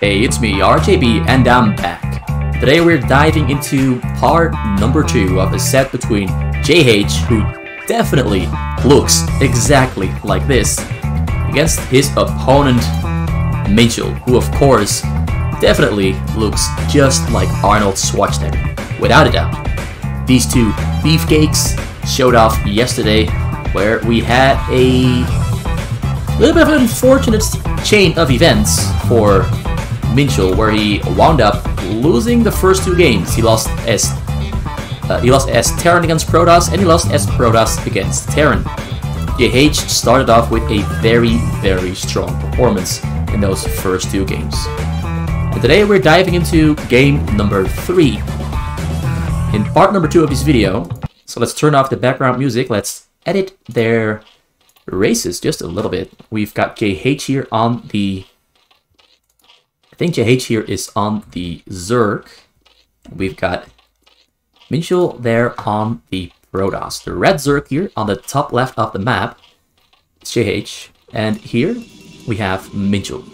Hey, it's me, RJB, and I'm back. Today we're diving into part number two of a set between JH, who definitely looks exactly like this, against his opponent, Minchel, who of course definitely looks just like Arnold Schwarzenegger, without a doubt. These two beefcakes showed off yesterday, where we had a little bit of an unfortunate chain of events for Minchel, where he wound up losing the first two games. He lost as uh, he lost as Terran against Protoss, and he lost as Protoss against Terran. JH started off with a very, very strong performance in those first two games. And today we're diving into game number three. In part number two of this video, so let's turn off the background music, let's edit their races just a little bit. We've got JH here on the... Think JH here is on the Zerg. We've got Minchel there on the Protoss. The red Zerg here on the top left of the map is JH. And here we have Minchel.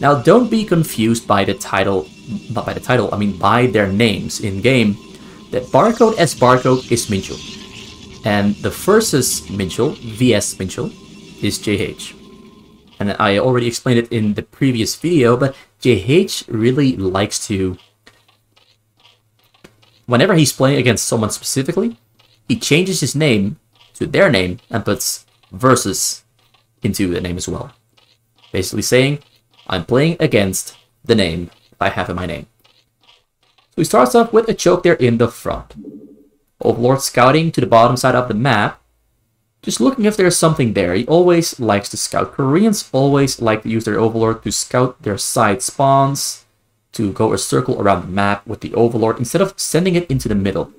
Now don't be confused by the title, not by the title, I mean by their names in game. That barcode as barcode is Minchel. And the versus Minchel, VS Minchel, is JH. And I already explained it in the previous video, but JH really likes to... Whenever he's playing against someone specifically, he changes his name to their name and puts versus into the name as well. Basically saying, I'm playing against the name I have in my name. So he starts off with a choke there in the front. Overlord scouting to the bottom side of the map. Just looking if there's something there. He always likes to scout. Koreans always like to use their Overlord to scout their side spawns, to go a circle around the map with the Overlord instead of sending it into the middle.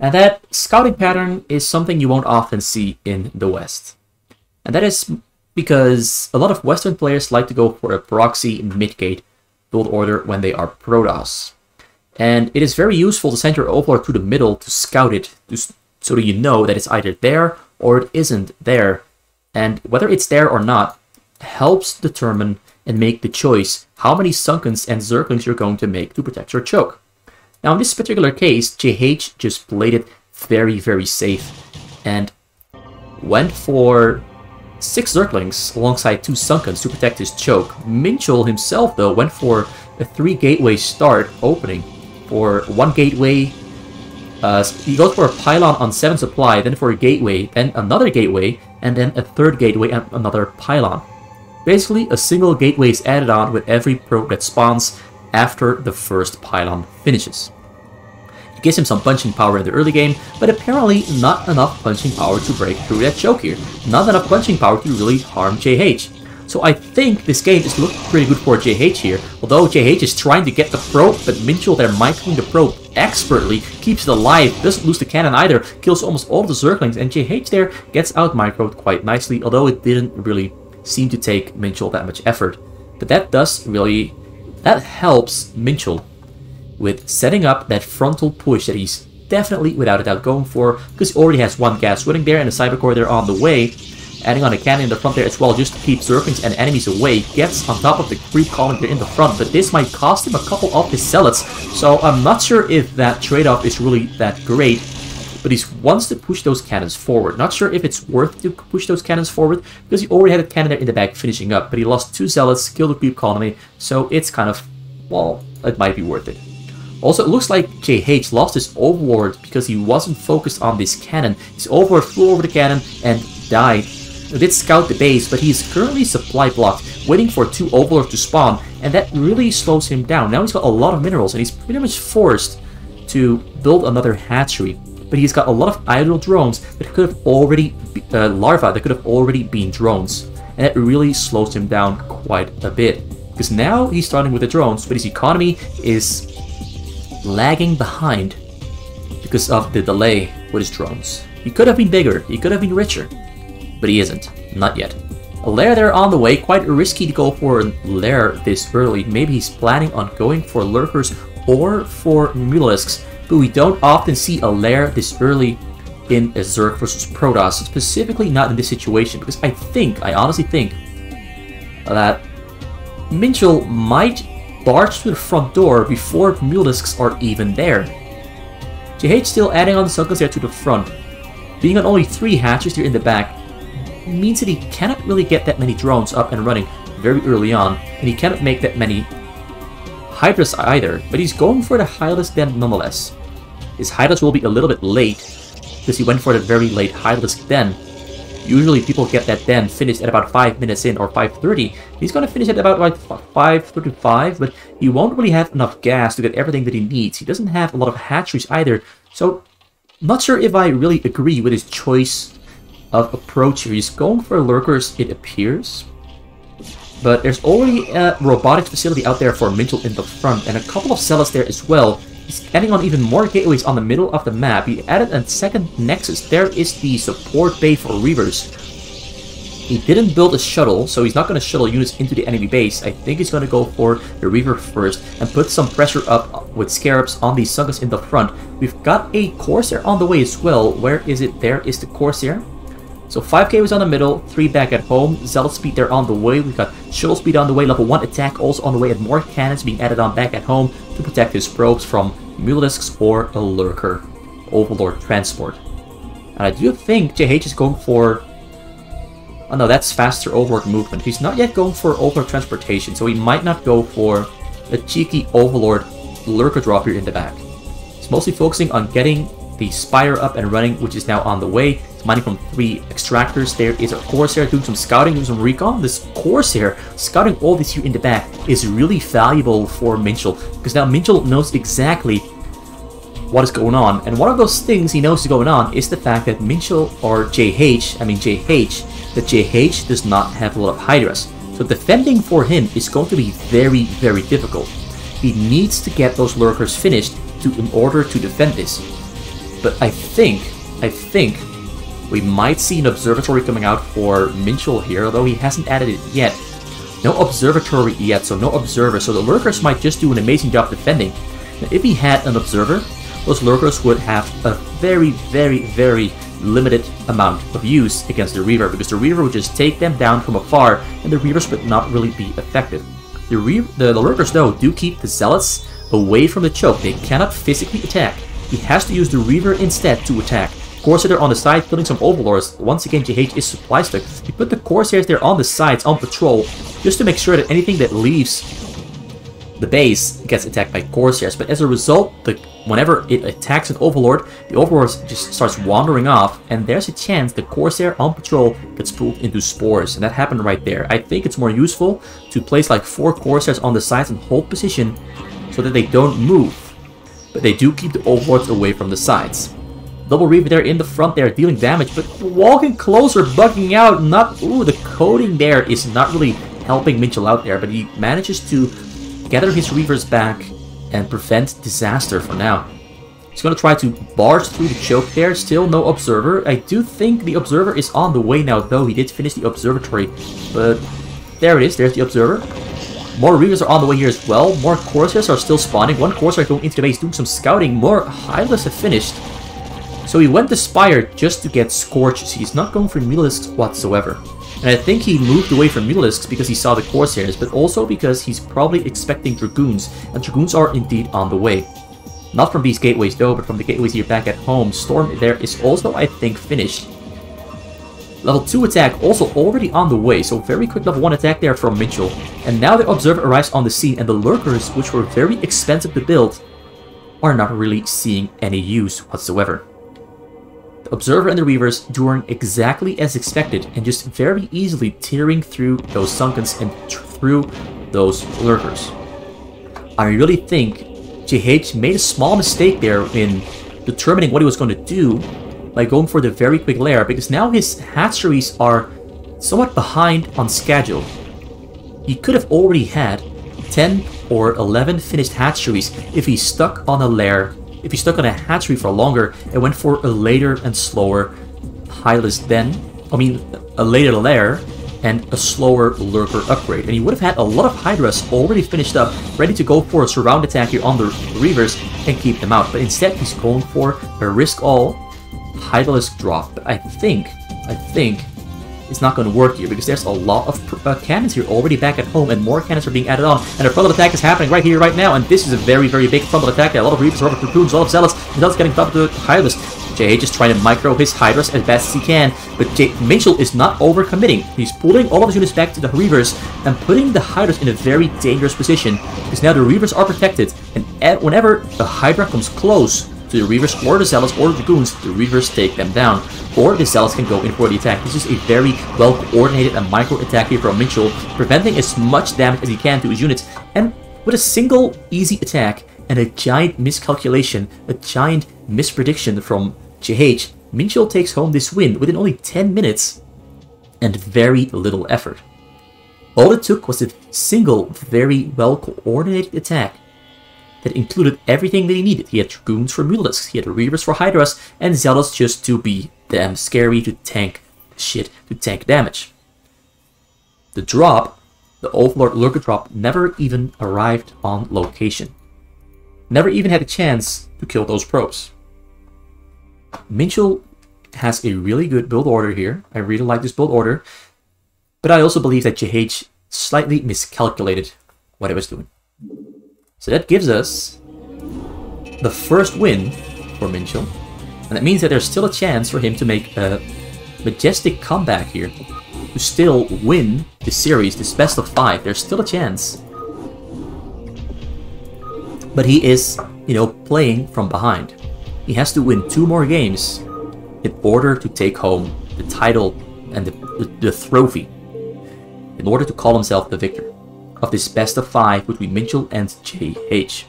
And that scouting pattern is something you won't often see in the West. And that is because a lot of Western players like to go for a proxy mid-gate build order when they are Protoss. And it is very useful to send your Overlord to the middle to scout it, to, so you know that it's either there or it isn't there. And whether it's there or not helps determine and make the choice how many Sunkens and Zerglings you're going to make to protect your choke. Now in this particular case, JH just played it very, very safe and went for six Zerglings alongside two Sunkens to protect his choke. Minchel himself, though, went for a three gateway start opening for one gateway. Uh, he goes for a pylon on 7 supply, then for a gateway, then another gateway, and then a third gateway and another pylon. Basically, a single gateway is added on with every probe that spawns after the first pylon finishes. It gives him some punching power in the early game, but apparently not enough punching power to break through that choke here. Not enough punching power to really harm JH. So I think this game is looking pretty good for JH here, although JH is trying to get the probe, but Minchel there microing the probe expertly, keeps it alive, doesn't lose the cannon either, kills almost all the Zerglings, and JH there gets out microed quite nicely, although it didn't really seem to take Minchel that much effort. But that does really, that helps Minchel with setting up that frontal push that he's definitely, without a doubt, going for, because he already has one gas running there and a Cyber Core there on the way, adding on a cannon in the front there as well just to keep Zerglings and enemies away. Gets on top of the creep colony there in the front, but this might cost him a couple of his zealots, so I'm not sure if that trade-off is really that great. But he wants to push those cannons forward. Not sure if it's worth to push those cannons forward, because he already had a cannon there in the back finishing up, but he lost two zealots, killed the creep colony, so it's kind of, well, it might be worth it. Also, it looks like JH lost his Overlord because he wasn't focused on this cannon. His Overlord flew over the cannon and died did scout the base, but he's currently supply blocked, waiting for two Overlords to spawn, and that really slows him down. Now he's got a lot of minerals, and he's pretty much forced to build another hatchery. But he's got a lot of idle drones that could have already, be, uh, larvae that could have already been drones. And that really slows him down quite a bit. Because now he's starting with the drones, but his economy is lagging behind because of the delay with his drones. He could have been bigger, he could have been richer, but he isn't. Not yet. A lair there on the way, quite risky to go for a lair this early. Maybe he's planning on going for lurkers or for mutalisks, but we don't often see a lair this early in a Zerg versus Protoss, specifically not in this situation, because I think, I honestly think, that Minchel might barge through the front door before Mutalisks are even there. JH still adding on the Sunkens there to the front. Being on only 3 hatches here in the back means that he cannot really get that many drones up and running very early on, and he cannot make that many Hydras either, but he's going for the Hydra Den nonetheless. His Hydras will be a little bit late, because he went for the very late Hydra Den. Usually people get that Den finished at about 5 minutes in or 5.30. He's going to finish at about like 5.35, but he won't really have enough gas to get everything that he needs. He doesn't have a lot of hatcheries either, so not sure if I really agree with his choice of approach here. He's going for lurkers, it appears. But there's already a robotics facility out there for Minchel in the front, and a couple of cells there as well. He's adding on even more gateways on the middle of the map. He added a second nexus. There is the support bay for Reavers. He didn't build a shuttle, so he's not going to shuttle units into the enemy base. I think he's going to go for the Reaver first and put some pressure up with Scarabs on the Sunkens in the front. We've got a Corsair on the way as well. Where is it? There is the Corsair. So 5k was on the middle, 3 back at home, Zealot speed there on the way, we've got shuttle speed on the way, level 1 attack also on the way, and more cannons being added on back at home to protect his probes from Mutalisks or a Lurker, Overlord Transport. And I do think JH is going for... Oh no, that's faster Overlord movement. He's not yet going for Overlord Transportation, so he might not go for a cheeky Overlord Lurker drop here in the back. He's mostly focusing on getting the Spire up and running, which is now on the way It's mining from three extractors. There is a Corsair doing some scouting, doing some recon. This Corsair scouting all this here in the back is really valuable for Minchel because now Minchel knows exactly what is going on. And one of those things he knows is going on is the fact that Minchel or JH, I mean JH, that JH does not have a lot of Hydras. So defending for him is going to be very, very difficult. He needs to get those lurkers finished to in order to defend this. But I think, I think we might see an observatory coming out for Minchel here, although he hasn't added it yet. No observatory yet, so no observer, so the lurkers might just do an amazing job defending. Now, if he had an observer, those lurkers would have a very, very, very limited amount of use against the Reaver, because the Reaver would just take them down from afar, and the Reavers would not really be effective. The, the, the lurkers, though, do keep the Zealots away from the choke. They cannot physically attack. He has to use the Reaver instead to attack. Corsair on the side, killing some Overlords. Once again, JH is supply stuck. He put the Corsairs there on the sides, on patrol, just to make sure that anything that leaves the base gets attacked by Corsairs. But as a result, the, whenever it attacks an Overlord, the Overlord just starts wandering off, and there's a chance the Corsair on patrol gets pulled into spores. And that happened right there. I think it's more useful to place like four Corsairs on the sides and hold position so that they don't move. But they do keep the Overlords away from the sides. Double Reaver there in the front there, dealing damage, but walking closer, bugging out, not... Ooh, the coding there is not really helping Minchel out there, but he manages to gather his Reavers back and prevent disaster for now. He's to try to barge through the choke there, still no Observer. I do think the Observer is on the way now, though. He did finish the Observatory, but there it is, there's the Observer. More Reavers are on the way here as well. More Corsairs are still spawning. One Corsair going into the base doing some scouting. More Hydras have finished. So he went to Spire just to get Scourges. He's not going for Mutalisks whatsoever. And I think he moved away from Mutalisks because he saw the Corsairs, but also because he's probably expecting Dragoons, and Dragoons are indeed on the way. Not from these gateways though, but from the gateways here back at home. Storm there is also, I think, finished. Level 2 attack also already on the way, so very quick level 1 attack there from Minchel. And now the Observer arrives on the scene, and the Lurkers, which were very expensive to build, are not really seeing any use whatsoever. The Observer and the Reavers doing exactly as expected and just very easily tearing through those Sunkens and through those Lurkers. I really think JH made a small mistake there in determining what he was going to do by going for the very quick lair because now his hatcheries are somewhat behind on schedule. He could have already had 10 or 11 finished hatcheries if he stuck on a lair if he stuck on a hatchery for longer and went for a later and slower Hydra Den, I mean, a later lair and a slower lurker upgrade. And he would have had a lot of Hydras already finished up, ready to go for a surround attack here on the Reavers and keep them out. But instead, he's going for a risk all Hydralisk drop. But I think, I think is not going to work here because there's a lot of uh, cannons here already back at home and more cannons are being added on and a frontal attack is happening right here, right now and this is a very, very big frontal attack. A lot of Reavers, a lot of Dragoons, a lot of Zealots, and Zealots getting dumped to Hydras. JH is trying to micro his Hydras as best as he can, but J Minchel is not overcommitting. He's pulling all of his units back to the Reavers and putting the Hydras in a very dangerous position because now the Reavers are protected and whenever the Hydra comes close to the Reavers or the Zealots or the Dragoons, the Reavers take them down. Or the Zealots can go in for the attack. This is a very well coordinated and micro attack here from Minchel, preventing as much damage as he can to his units. And with a single easy attack and a giant miscalculation, a giant misprediction from JH, Minchel takes home this win within only 10 minutes and very little effort. All it took was a single, very well coordinated attack that included everything that he needed. He had Dragoons for Mutalisks, he had Reavers for Hydras, and Zealots just to be damn scary to tank shit, to tank damage. The drop, the Overlord Lurker drop, never even arrived on location. Never even had a chance to kill those probes. Minchel has a really good build order here. I really like this build order. But I also believe that JH slightly miscalculated what it was doing. So that gives us the first win for Minchel. And that means that there's still a chance for him to make a majestic comeback here. To still win the series, this best of five. There's still a chance. But he is, you know, playing from behind. He has to win two more games in order to take home the title and the, the, the trophy. In order to call himself the victor of this best of five between Minchel and JH.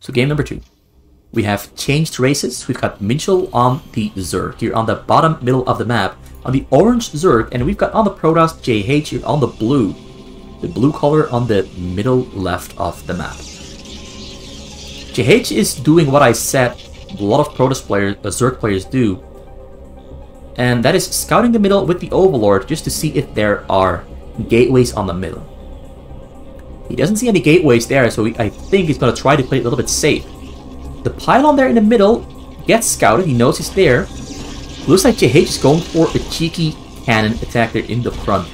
So game number two. We have changed races. We've got Minchel on the Zerg here on the bottom middle of the map. On the orange Zerg, and we've got on the Protoss JH here on the blue. The blue color on the middle left of the map. JH is doing what I said a lot of Protoss players, uh, Zerg players do. And that is scouting the middle with the Overlord just to see if there are gateways on the middle. He doesn't see any gateways there, so he, I think he's going to try to play it a little bit safe. The pylon there in the middle gets scouted. He knows it's there. Looks like JH is going for a cheeky cannon attack there in the front.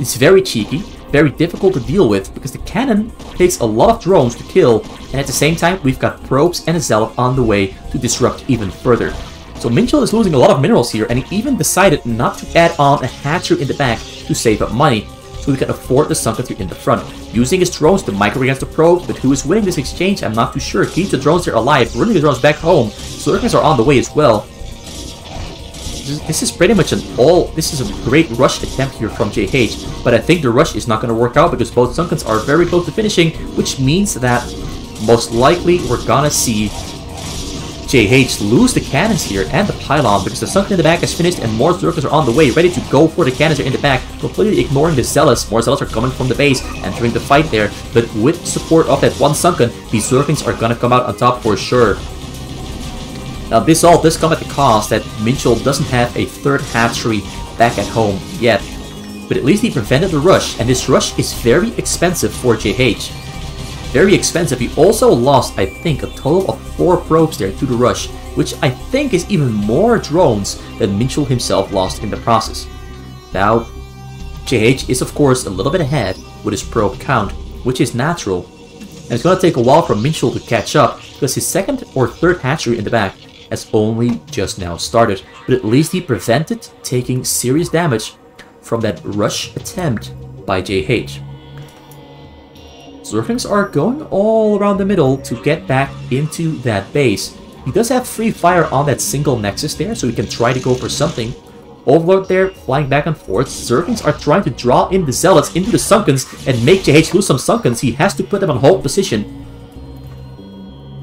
It's very cheeky, very difficult to deal with, because the cannon takes a lot of drones to kill, and at the same time, we've got probes and a zealot on the way to disrupt even further. So Minchel is losing a lot of minerals here, and he even decided not to add on a hatchery in the back to save up money, so he can afford the Sunken in the front. Using his drones to micro against the probes, but who is winning this exchange, I'm not too sure. Keep the drones there alive, bringing the drones back home. Zerglings are on the way as well. This is pretty much an all... This is a great rush attempt here from JH, but I think the rush is not going to work out because both Sunkens are very close to finishing, which means that most likely we're gonna see JH lose the cannons here and the pylon because the Sunken in the back is finished and more Zerglings are on the way, ready to go for the cannons in the back, completely ignoring the Zealots. More Zealots are coming from the base, entering the fight there, but with support of that one Sunken, these Zerglings are gonna come out on top for sure. Now this all does come at the cost that Minchel doesn't have a third hatchery back at home yet, but at least he prevented the rush, and this rush is very expensive for JH very expensive. He also lost, I think, a total of 4 probes there to the rush, which I think is even more drones than Minchel himself lost in the process. Now, JH is of course a little bit ahead with his probe count, which is natural, and it's gonna take a while for Minchel to catch up, because his second or third hatchery in the back has only just now started, but at least he prevented taking serious damage from that rush attempt by JH. Zerglings are going all around the middle to get back into that base. He does have free fire on that single Nexus there, so he can try to go for something. Overlord there, flying back and forth. Zerglings are trying to draw in the Zealots into the Sunkens and make JH lose some Sunkens. He has to put them on hold position.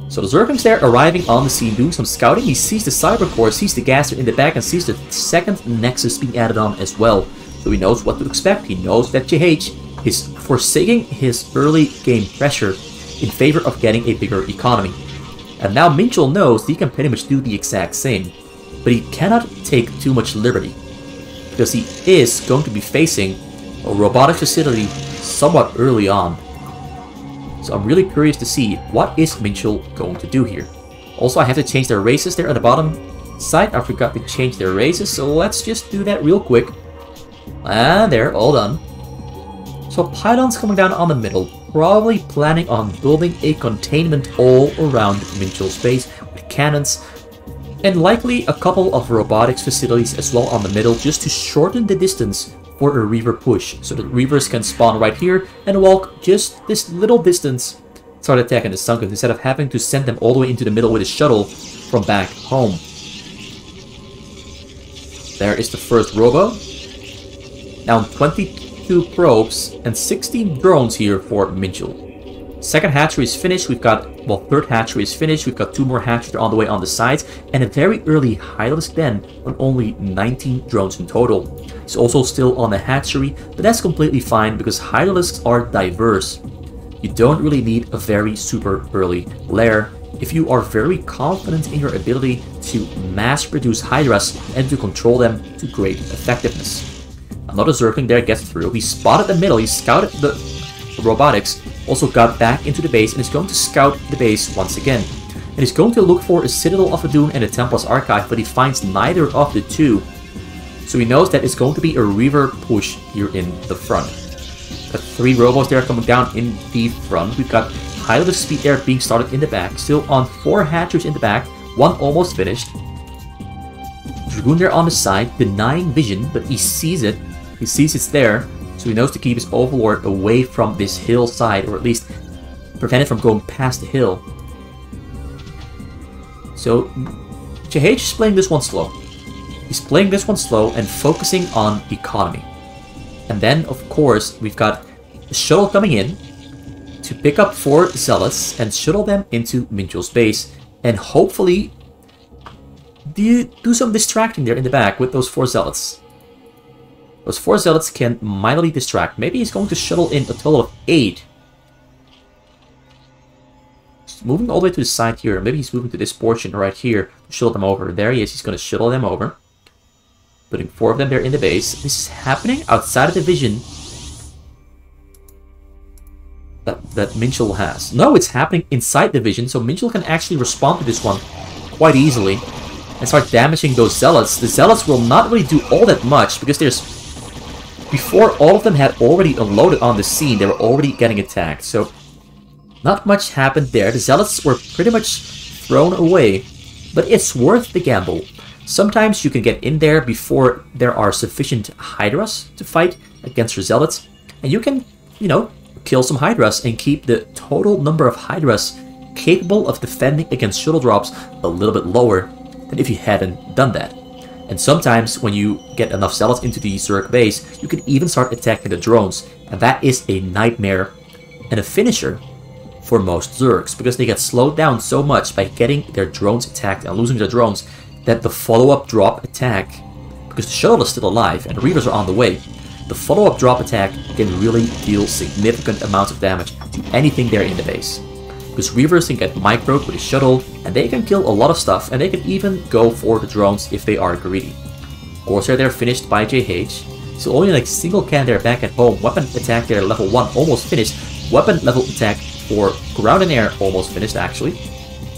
So the Zerglings there arriving on the scene, doing some scouting. He sees the Cyber Core, sees the Gaster in the back, and sees the second Nexus being added on as well. So he knows what to expect. He knows that JH is forsaking his early game pressure in favor of getting a bigger economy. And now Minchel knows he can pretty much do the exact same, but he cannot take too much liberty, because he is going to be facing a robotic facility somewhat early on. So I'm really curious to see what is Minchel going to do here. Also, I have to change their races there at the bottom. side. I forgot to change their races, so let's just do that real quick. Ah, there, all done. So Pylon's coming down on the middle, probably planning on building a containment all around Minchel's base with cannons, and likely a couple of robotics facilities as well on the middle just to shorten the distance for a Reaver push, so that Reavers can spawn right here and walk just this little distance, start attacking the Sunken instead of having to send them all the way into the middle with a shuttle from back home. There is the first robo. Now 22 probes and 16 drones here for Minchel. Second hatchery is finished. We've got, well, third hatchery is finished. We've got two more hatcheries on the way on the sides. And a very early Hydralisk den on only 19 drones in total. It's also still on the hatchery, but that's completely fine because Hydralisks are diverse. You don't really need a very super early lair if you are very confident in your ability to mass produce Hydras and to control them to great effectiveness. Another Zergling there gets through. He spotted the middle, he scouted the robotics, also got back into the base and is going to scout the base once again. And he's going to look for a Citadel of Adun and a Templar's Archive, but he finds neither of the two. So he knows that it's going to be a Reaver push here in the front. Got three robots there coming down in the front. We've got high level speed there being started in the back. Still on four hatchers in the back. One almost finished. Dragoon there on the side, denying vision, but he sees it. He sees it's there, so he knows to keep his Overlord away from this hillside, or at least prevent it from going past the hill. So, JH is playing this one slow. He's playing this one slow and focusing on economy. And then, of course, we've got the shuttle coming in to pick up four Zealots and shuttle them into Minchel's base. And hopefully, do, do some distracting there in the back with those four Zealots. Those four zealots can mildly distract. Maybe he's going to shuttle in a total of eight. Moving all the way to the side here. Maybe he's moving to this portion right here to shuttle them over. There he is. He's going to shuttle them over. Putting four of them there in the base. This is happening outside of the vision that, that Minchel has. No, it's happening inside the vision, so Minchel can actually respond to this one quite easily and start damaging those zealots. The zealots will not really do all that much because there's before all of them had already unloaded on the scene, they were already getting attacked, so not much happened there. The Zealots were pretty much thrown away, but it's worth the gamble. Sometimes you can get in there before there are sufficient Hydras to fight against your Zealots, and you can, you know, kill some Hydras and keep the total number of Hydras capable of defending against shuttle drops a little bit lower than if you hadn't done that. And sometimes when you get enough zealots into the Zerg base, you can even start attacking the drones. And that is a nightmare and a finisher for most Zergs, because they get slowed down so much by getting their drones attacked and losing their drones that the follow-up drop attack, because the shuttle is still alive and the Reavers are on the way, the follow-up drop attack can really deal significant amounts of damage to anything there in the base because Reavers can get microed with a shuttle, and they can kill a lot of stuff, and they can even go for the drones if they are greedy. Corsair there finished by JH, so only like single can there back at home, weapon attack there level 1 almost finished, weapon level attack for ground and air almost finished actually.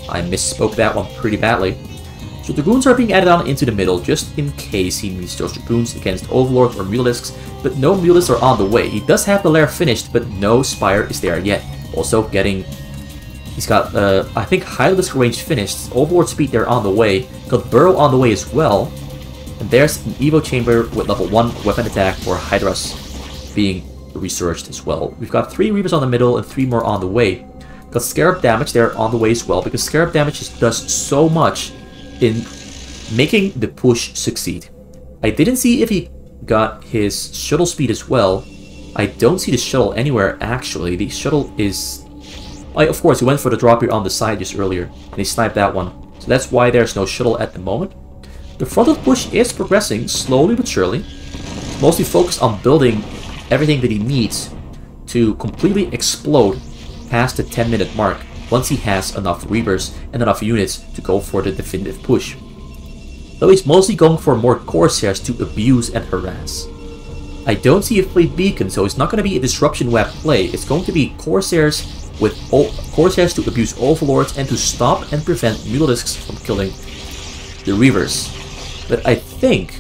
I misspoke that one pretty badly. So Dragoons are being added on into the middle just in case he needs those Dragoons against Overlords or Mutalisks, but no Mutalisks are on the way. He does have the lair finished, but no Spire is there yet. Also getting He's got, uh, I think, Hydralisk range finished. Overlord speed there on the way. Got Burrow on the way as well. And there's an Evo Chamber with level 1 weapon attack for Hydras being researched as well. We've got 3 Reavers on the middle and 3 more on the way. Got Scarab damage there on the way as well, because Scarab damage does so much in making the push succeed. I didn't see if he got his shuttle speed as well. I don't see the shuttle anywhere actually. The shuttle is Oh, of course, he went for the drop here on the side just earlier, and he sniped that one. So that's why there's no shuttle at the moment. The frontal push is progressing, slowly but surely. Mostly focused on building everything that he needs to completely explode past the 10 minute mark once he has enough Reavers and enough units to go for the definitive push. Though he's mostly going for more Corsairs to abuse and harass. I don't see a fleet beacon, so it's not going to be a disruption web play. It's going to be Corsairs with all Corsairs to abuse Overlords and to stop and prevent Mutalisks from killing the Reavers. But I think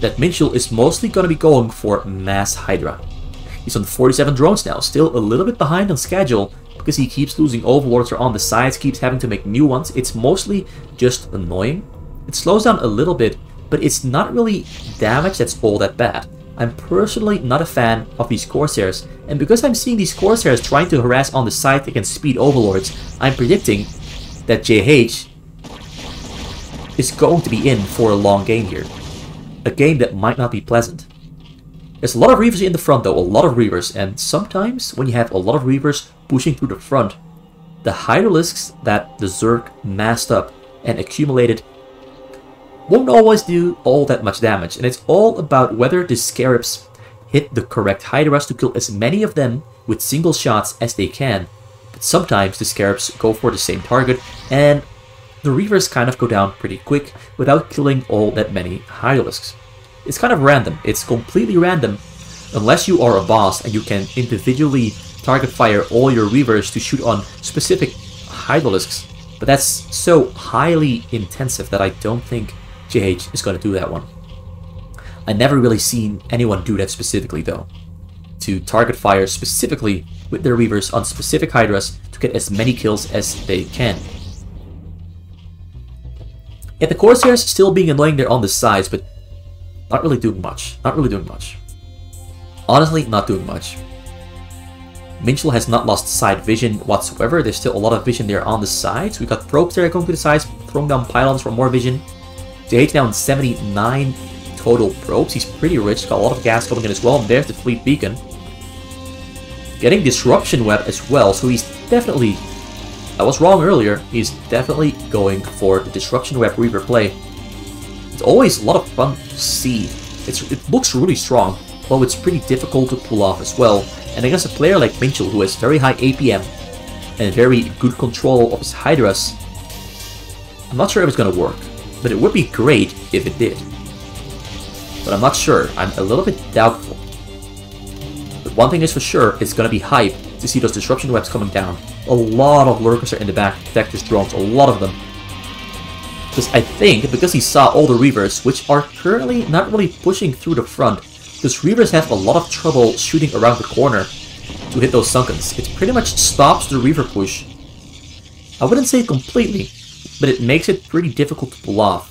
that Minchul is mostly going to be going for Mass Hydra. He's on 47 drones now, still a little bit behind on schedule because he keeps losing overlords or on the sides, keeps having to make new ones. It's mostly just annoying. It slows down a little bit, but it's not really damage that's all that bad. I'm personally not a fan of these Corsairs, and because I'm seeing these Corsairs trying to harass on the side against speed overlords, I'm predicting that JH is going to be in for a long game here. A game that might not be pleasant. There's a lot of Reavers in the front though, a lot of Reavers, and sometimes when you have a lot of Reavers pushing through the front, the Hydralisks that the Zerg massed up and accumulated won't always do all that much damage, and it's all about whether the Scarabs hit the correct Hydras to kill as many of them with single shots as they can. But sometimes the Scarabs go for the same target, and the Reavers kind of go down pretty quick without killing all that many Hydralisks. It's kind of random. It's completely random unless you are a boss and you can individually target fire all your Reavers to shoot on specific Hydralisks. But that's so highly intensive that I don't think JH is going to do that one. I never really seen anyone do that specifically though. To target fire specifically with their Reavers on specific Hydras to get as many kills as they can. Yet the Corsairs still being annoying there on the sides, but not really doing much. Not really doing much. Honestly, not doing much. Minchel has not lost side vision whatsoever. There's still a lot of vision there on the sides. We got probes there going to the sides, throwing down pylons for more vision. JH now in 79 total probes. He's pretty rich. Got a lot of gas coming in as well. And there's the fleet beacon. Getting disruption web as well. So he's definitely. I was wrong earlier. He's definitely going for the disruption web Reaver play. It's always a lot of fun to see. It's, it looks really strong, although it's pretty difficult to pull off as well. And against a player like Minchel, who has very high APM and very good control of his Hydras, I'm not sure if it's going to work, but it would be great if it did. But I'm not sure. I'm a little bit doubtful. But one thing is for sure, it's to be hype to see those disruption webs coming down. A lot of lurkers are in the back, protectors, drones, a lot of them. Because I think, because he saw all the Reavers, which are currently not really pushing through the front, because Reavers have a lot of trouble shooting around the corner to hit those Sunkens. It pretty much stops the Reaver push. I wouldn't say completely, but it makes it pretty difficult to pull off.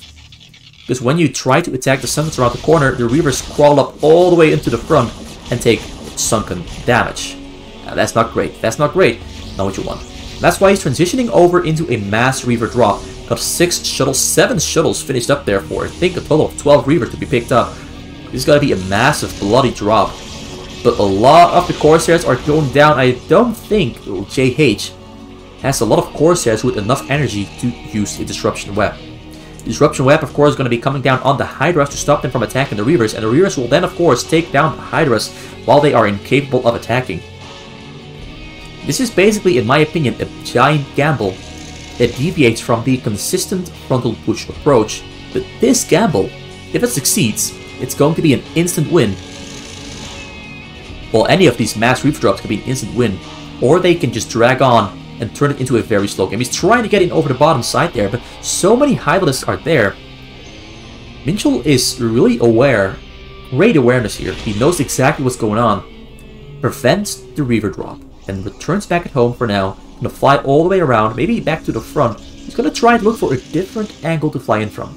Because when you try to attack the Sunkens around the corner, the Reavers crawl up all the way into the front and take Sunken damage. Now, that's not great. That's not great. Not what you want. That's why he's transitioning over into a mass Reaver drop. Got six shuttles, seven shuttles finished up there for, I think, a total of 12 Reavers to be picked up. This is going to be a massive bloody drop. But a lot of the Corsairs are going down. I don't think oh, JH has a lot of Corsairs with enough energy to use a Disruption Web. Disruption Web, of course, is going to be coming down on the Hydras to stop them from attacking the Reavers, and the Reavers will then, of course, take down the Hydras while they are incapable of attacking. This is basically, in my opinion, a giant gamble that deviates from the consistent frontal push approach, but this gamble, if it succeeds, it's going to be an instant win. Well, any of these mass Reaver drops can be an instant win, or they can just drag on and turn it into a very slow game. He's trying to get in over the bottom side there, but so many Hydralisks are there. Minchel is really aware, great awareness here. He knows exactly what's going on. Prevents the Reaver drop and returns back at home for now. Gonna fly all the way around, maybe back to the front. He's gonna try and look for a different angle to fly in from.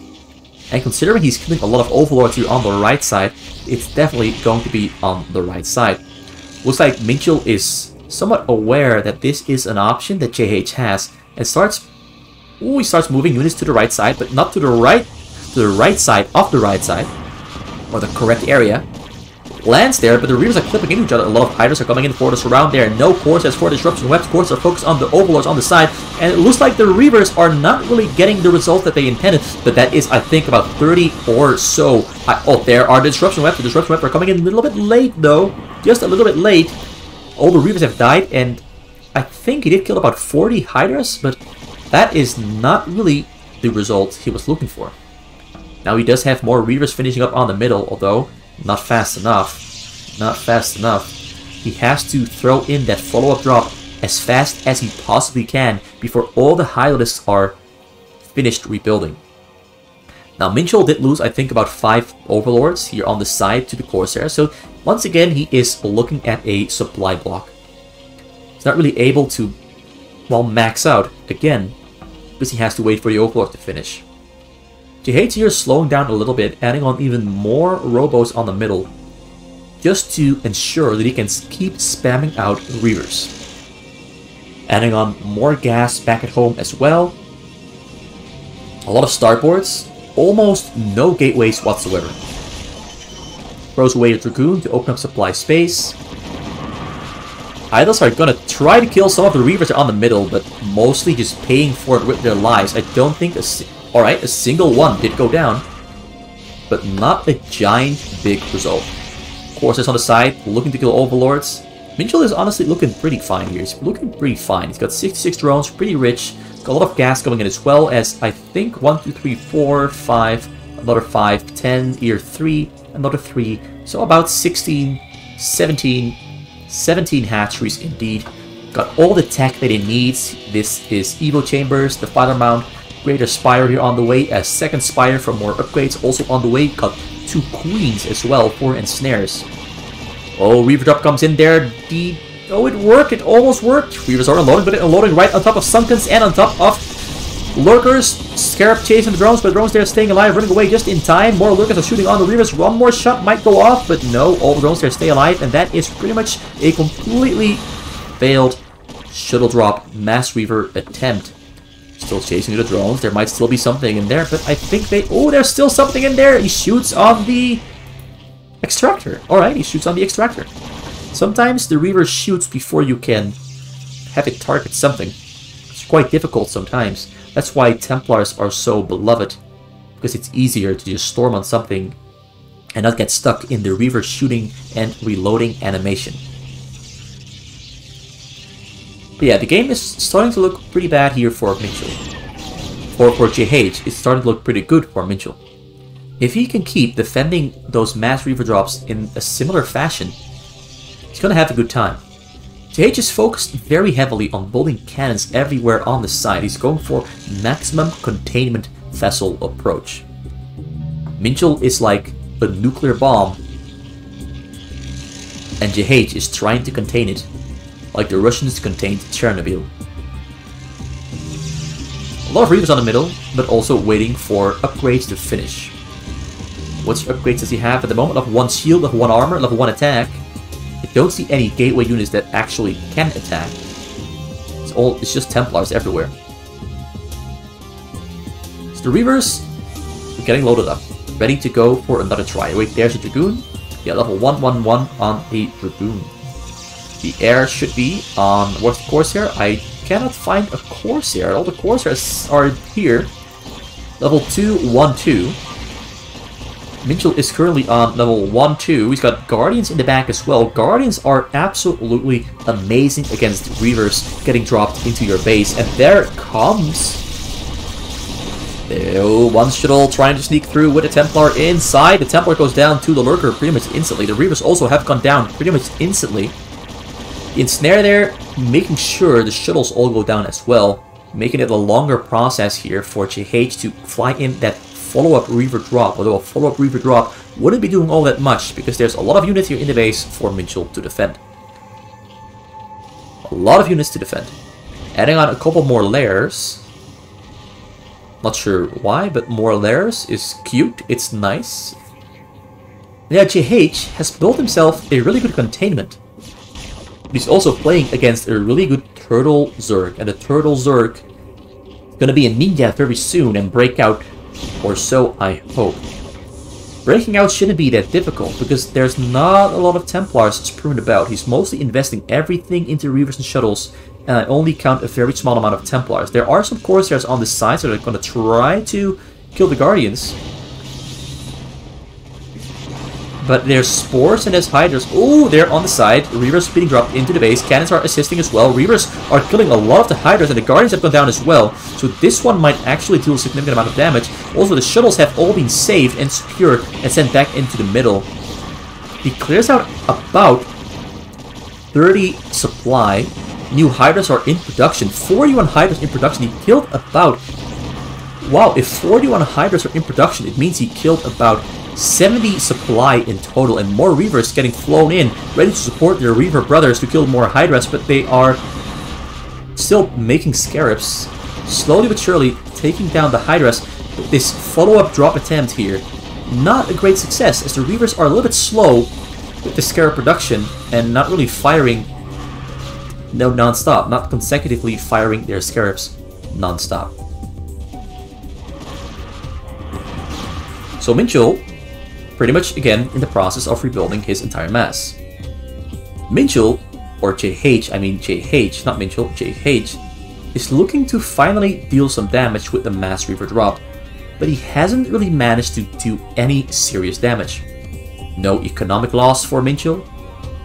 And considering he's killing a lot of overlords here on the right side, it's definitely going to be on the right side. Looks like Minchel is somewhat aware that this is an option that JH has and starts ooh, he starts moving units to the right side, but not to the right to the right side of the right side or the correct area. Lands there, but the Reavers are clipping into each other. A lot of Hydras are coming in for the surround there. No Corsairs for disruption. Web's cores are focused on the Overlords on the side. And it looks like the Reavers are not really getting the results that they intended. But that is, I think, about 30 or so. I, oh, there are disruption webs. The disruption webs are coming in a little bit late, though. Just a little bit late. All the Reavers have died, and I think he did kill about 40 Hydras, but that is not really the result he was looking for. Now he does have more Reavers finishing up on the middle, although not fast enough. Not fast enough. He has to throw in that follow-up drop as fast as he possibly can before all the Hydralisks are finished rebuilding. Now, Minchel did lose, I think, about 5 Overlords here on the side to the Corsair, so once again, he is looking at a supply block. He's not really able to, well, max out again, because he has to wait for the Overlord to finish. JH here slowing down a little bit, adding on even more Robos on the middle, just to ensure that he can keep spamming out Reavers. Adding on more gas back at home as well. A lot of Stargates, almost no gateways whatsoever. Throws away the Dragoon to open up supply space. Idols are gonna try to kill some of the Reavers on the middle, but mostly just paying for it with their lives. I don't think a... Alright, a single one did go down, but not a giant big result. Corsairs on the side, looking to kill Overlords. Minchel is honestly looking pretty fine here. He's looking pretty fine. He's got 66 drones, pretty rich. Got a lot of gas coming in as well as I think 1, 2, 3, 4, 5, another 5, 10, here 3, another 3. So about 16, 17, 17 hatcheries indeed. Got all the tech that it needs. This is Evo Chambers, the Defiler Mound, Greater Spire here on the way, a second Spire for more upgrades also on the way. Got two Queens as well for ensnares. Oh, Reaver Drop comes in there. The Oh, it worked. It almost worked. Reavers are unloading, but it unloading right on top of Sunkens and on top of Lurkers. Scarab chasing the drones, but the drones there staying alive, running away just in time. More Lurkers are shooting on the Reavers. One more shot might go off, but no, all the drones there stay alive, and that is pretty much a completely failed shuttle drop mass Reaver attempt. Still chasing the drones. There might still be something in there, but I think they... Oh, there's still something in there. He shoots on the extractor. Alright, he shoots on the extractor. Sometimes the Reaver shoots before you can have it target something. It's quite difficult sometimes. That's why Templars are so beloved. Because it's easier to just storm on something and not get stuck in the Reaver shooting and reloading animation. But yeah, the game is starting to look pretty bad here for Minchel. Or for JH, it's starting to look pretty good for Minchel. If he can keep defending those mass Reaver drops in a similar fashion, He's gonna have a good time. JH is focused very heavily on building cannons everywhere on the side. He's going for maximum containment vessel approach. Minchel is like a nuclear bomb and JH is trying to contain it, like the Russians contained Chernobyl. A lot of Reavers on the middle, but also waiting for upgrades to finish. What upgrades does he have at the moment? Level 1 shield, level 1 armor, level 1 attack. I don't see any gateway units that actually can attack. It's all it's just Templars everywhere. So the Reavers are getting loaded up, ready to go for another try. Wait, there's a Dragoon. Yeah, level 111 on a Dragoon. The air should be on what's the Corsair? I cannot find a Corsair. All the Corsairs are here. Level 212. Minchel is currently on level 1-2. He's got Guardians in the back as well. Guardians are absolutely amazing against Reavers getting dropped into your base. And there it comes. Oh, one shuttle trying to sneak through with a Templar inside. The Templar goes down to the Lurker pretty much instantly. The Reavers also have gone down pretty much instantly. The Ensnare there, making sure the shuttles all go down as well. Making it a longer process here for JH to fly in that follow-up Reaver drop, although a follow-up Reaver drop wouldn't be doing all that much because there's a lot of units here in the base for Minchel to defend. A lot of units to defend. Adding on a couple more layers. Not sure why, but more layers is cute, it's nice. Yeah, JH has built himself a really good containment. He's also playing against a really good Turtle Zerg, and the Turtle Zerg is gonna be a ninja very soon and break out or so I hope. Breaking out shouldn't be that difficult, because there's not a lot of Templars strewn about. He's mostly investing everything into Reavers and Shuttles, and I only count a very small amount of Templars. There are some Corsairs on the side, so they're going to try to kill the Guardians. But there's Spores and there's Hydras. Oh, they're on the side. Reavers being dropped into the base. Cannons are assisting as well. Reavers are killing a lot of the Hydras and the Guardians have gone down as well. So this one might actually deal a significant amount of damage. Also, the shuttles have all been saved and secured and sent back into the middle. He clears out about 30 supply. New Hydras are in production. 41 Hydras in production. He killed about Wow, if 41 Hydras are in production, it means he killed about 70 supply in total, and more Reavers getting flown in, ready to support their Reaver brothers who killed more Hydras, but they are still making Scarabs, slowly but surely taking down the Hydras. With this follow-up drop attempt here, not a great success, as the Reavers are a little bit slow with the Scarab production, and not really firing no non-stop, not consecutively firing their Scarabs non-stop. So Minchul, pretty much again in the process of rebuilding his entire mass. Minchul, or JH, I mean JH, not Minchul, JH, is looking to finally deal some damage with the Mass Reaver drop, but he hasn't really managed to do any serious damage. No economic loss for Minchul,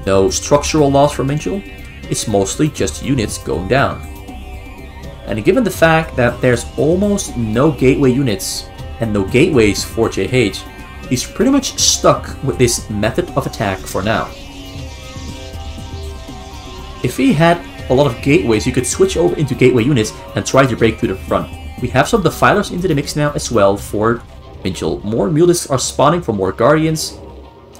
no structural loss for Minchul, it's mostly just units going down. And given the fact that there's almost no gateway units and no gateways for JH, he's pretty much stuck with this method of attack for now. If he had a lot of gateways, you could switch over into gateway units and try to break through the front. We have some defilers into the mix now as well for Minchul. More Mutalisks are spawning for more Guardians,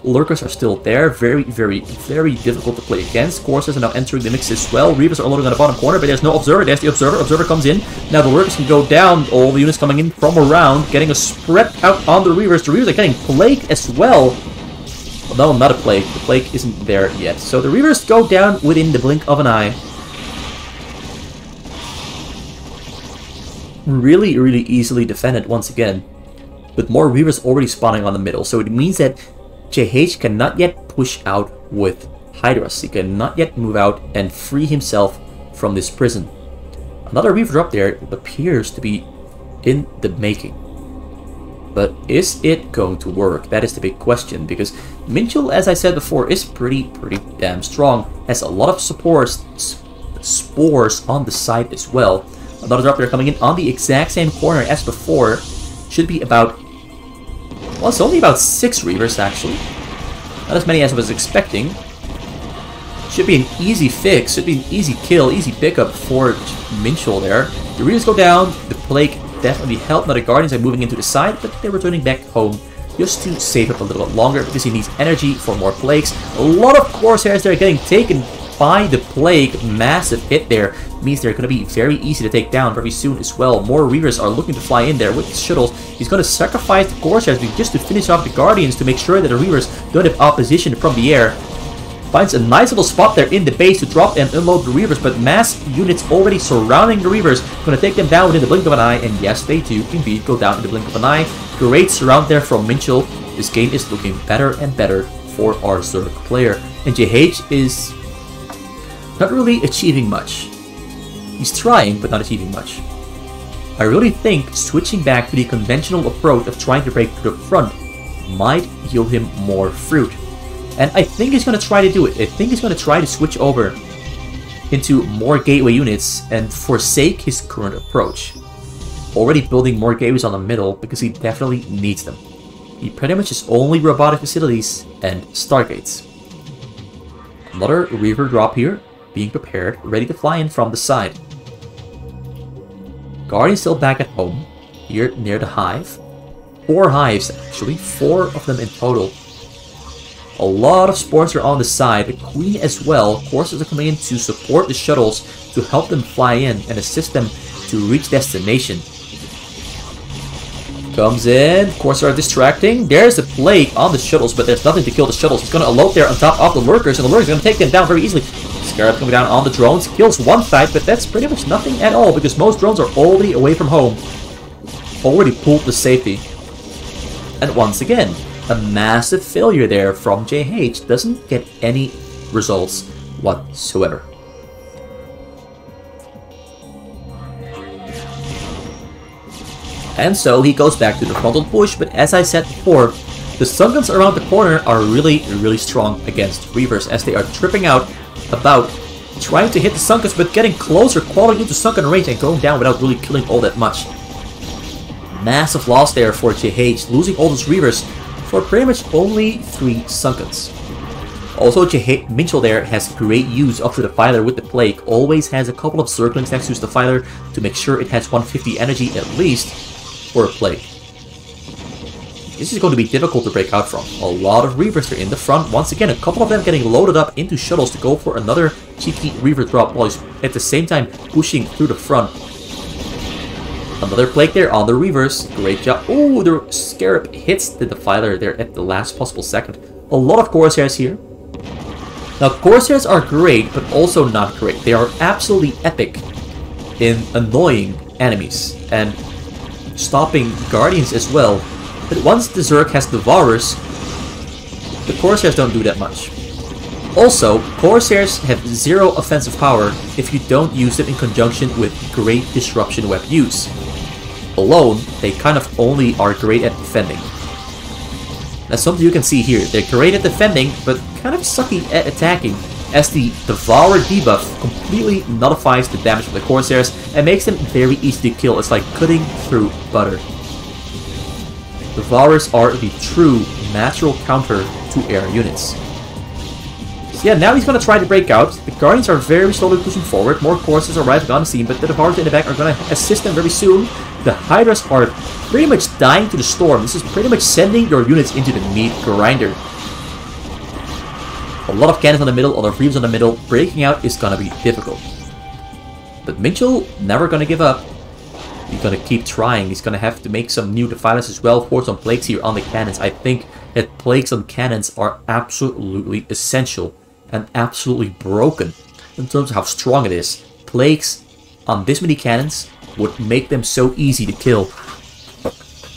Lurkers are still there. Very, very, very difficult to play against. Corsairs are now entering the mix as well. Reavers are loading on the bottom corner, but there's no Observer. There's the Observer. Observer comes in. Now the Lurkers can go down. All the units coming in from around, getting a spread out on the Reavers. The Reavers are getting Plague as well. well. No, not a Plague. The Plague isn't there yet. So the Reavers go down within the blink of an eye. Really, really easily defended once again. With more Reavers already spawning on the middle. So it means that JH cannot yet push out with Hydras. He cannot yet move out and free himself from this prison. Another Reaver drop there appears to be in the making. But is it going to work? That is the big question, because Minchul, as I said before, is pretty, pretty damn strong. Has a lot of spores, spores on the side as well. Another drop there coming in on the exact same corner as before. Should be about well, it's only about six Reavers, actually. Not as many as I was expecting. Should be an easy fix, should be an easy kill, easy pickup for Minchul there. The Reavers go down, the Plague definitely helped. Now the Guardians are moving into the side, but they're returning back home just to save up a little bit longer because he needs energy for more Plagues. A lot of Corsairs there getting taken by the Plague. Massive hit there means they're going to be very easy to take down very soon as well. More Reavers are looking to fly in there with his shuttles. He's going to sacrifice the Corsairs just to finish off the Guardians to make sure that the Reavers don't have opposition from the air. Finds a nice little spot there in the base to drop and unload the Reavers, but mass units already surrounding the Reavers. Going to take them down within the blink of an eye, and yes, they do indeed go down in the blink of an eye. Great surround there from Minchul. This game is looking better and better for our Zerg player. And JH is not really achieving much. He's trying, but not achieving much. I really think switching back to the conventional approach of trying to break through the front might yield him more fruit. And I think he's going to try to do it. I think he's going to try to switch over into more gateway units and forsake his current approach. Already building more gateways on the middle because he definitely needs them. He pretty much is only robotic facilities and stargates. Another Reaver drop here being prepared, ready to fly in from the side. Guardian still back at home, here near the hive. Four hives, actually, four of them in total. A lot of spores are on the side, the queen as well. Corsairs are coming in to support the shuttles to help them fly in and assist them to reach destination. Comes in, Corsairs are distracting. There's a plague on the shuttles, but there's nothing to kill the shuttles. He's going to unload there on top of the lurkers, and the lurkers are going to take them down very easily. Scarab coming down on the drones, kills one side, but that's pretty much nothing at all, because most drones are already away from home. Already pulled to safety. And once again, a massive failure there from JH doesn't get any results whatsoever. And so he goes back to the frontal push, but as I said before, the Sunkens around the corner are really, really strong against Reavers as they are tripping out about trying to hit the Sunkens but getting closer, crawling into Sunken range and going down without really killing all that much. Massive loss there for JH, losing all those Reavers for pretty much only 3 Sunkens. Also, JH Minchul there has great use of the Defiler with the Plague, always has a couple of Zerglings next to the Defiler to make sure it has 150 energy at least, for a Plague. This is going to be difficult to break out from. A lot of Reavers are in the front. Once again, a couple of them getting loaded up into shuttles to go for another cheeky Reaver drop while he's at the same time pushing through the front. Another Plague there on the Reavers. Great job. Oh, the Scarab hits the Defiler there at the last possible second. A lot of Corsairs here. Now, Corsairs are great, but also not great. They are absolutely epic in annoying enemies and stopping Guardians as well. But once the Zerg has Devourers, the Corsairs don't do that much. Also, Corsairs have zero offensive power if you don't use them in conjunction with great Disruption Web use. Alone, they kind of only are great at defending. That's something you can see here. They're great at defending, but kind of sucky at attacking, as the Devourer debuff completely nullifies the damage of the Corsairs and makes them very easy to kill. It's like cutting through butter. Devourers are the true natural counter to air units. So yeah, now he's to try to break out. The Guardians are very slowly pushing forward. More Corsairs are arriving on the scene, but the Devourers in the back are to assist them very soon. The Hydras are pretty much dying to the storm. This is pretty much sending your units into the meat grinder. A lot of cannons on the middle, a lot of reams on the middle. Breaking out is to be difficult. But Minchel never to give up. He's to keep trying. He's to have to make some new defilers as well for some plagues here on the cannons. I think that plagues on cannons are absolutely essential and absolutely broken in terms of how strong it is. Plagues on this many cannons would make them so easy to kill.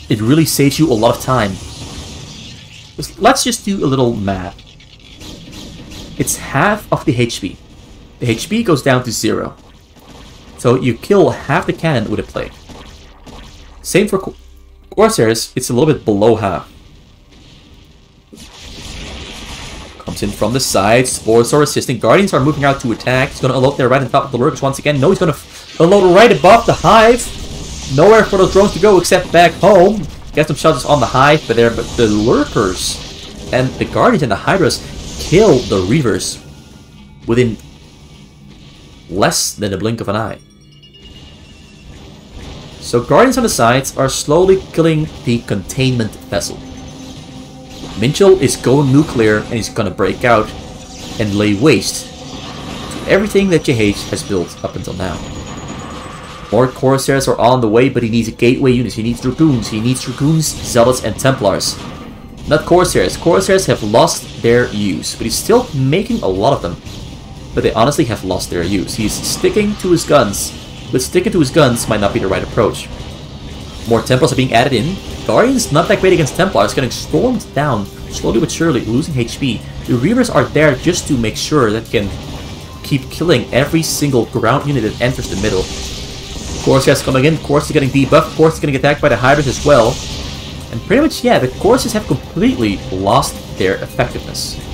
It really saves you a lot of time. Let's just do a little math. It's half of the HP. The HP goes down to zero. So you kill half the cannon with a plague. Same for Corsairs, it's a little bit below half. Comes in from the side, Spores are assisting, Guardians are moving out to attack. He's gonna unload there right on top of the lurkers once again. No, he's gonna unload right above the hive. Nowhere for those drones to go except back home. Get some shots on the hive, but there, but the lurkers and the Guardians and the Hydras kill the Reavers within less than a blink of an eye. So Guardians on the sides are slowly killing the containment vessel. Minchel is going nuclear and he's gonna break out and lay waste to everything that JH has built up until now. More Corsairs are on the way, but he needs gateway units, he needs Dragoons, he needs Dragoons, Zealots, and Templars. Not Corsairs. Corsairs have lost their use, but he's still making a lot of them. But they honestly have lost their use. He's sticking to his guns, but sticking to his guns might not be the right approach. More Templars are being added in. Guardians not that great against Templars, getting stormed down, slowly but surely, losing HP. The Reavers are there just to make sure that can keep killing every single ground unit that enters the middle. Corsairs coming in, Course is getting debuffed, Course is getting attacked by the Hydras as well. And pretty much, yeah, the Corsairs have completely lost their effectiveness.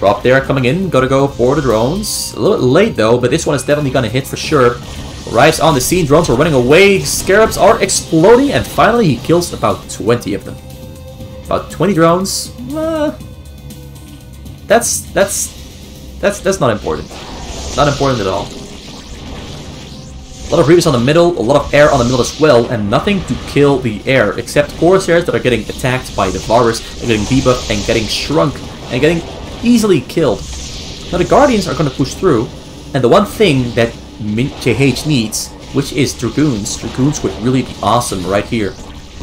Drop there coming in, gotta go for the drones. A little bit late though, but this one is definitely gonna hit for sure. Arrives on the scene, drones are running away, scarabs are exploding, and finally he kills about 20 of them. About 20 drones. Uh, that's that's that's that's not important. Not important at all. A lot of Reavers on the middle, a lot of air on the middle as well, and nothing to kill the air, except Corsairs that are getting attacked by the Devourers, and getting debuffed, and getting shrunk, and getting easily killed. Now the Guardians are going to push through, and the one thing that JH needs, which is Dragoons, Dragoons would really be awesome right here.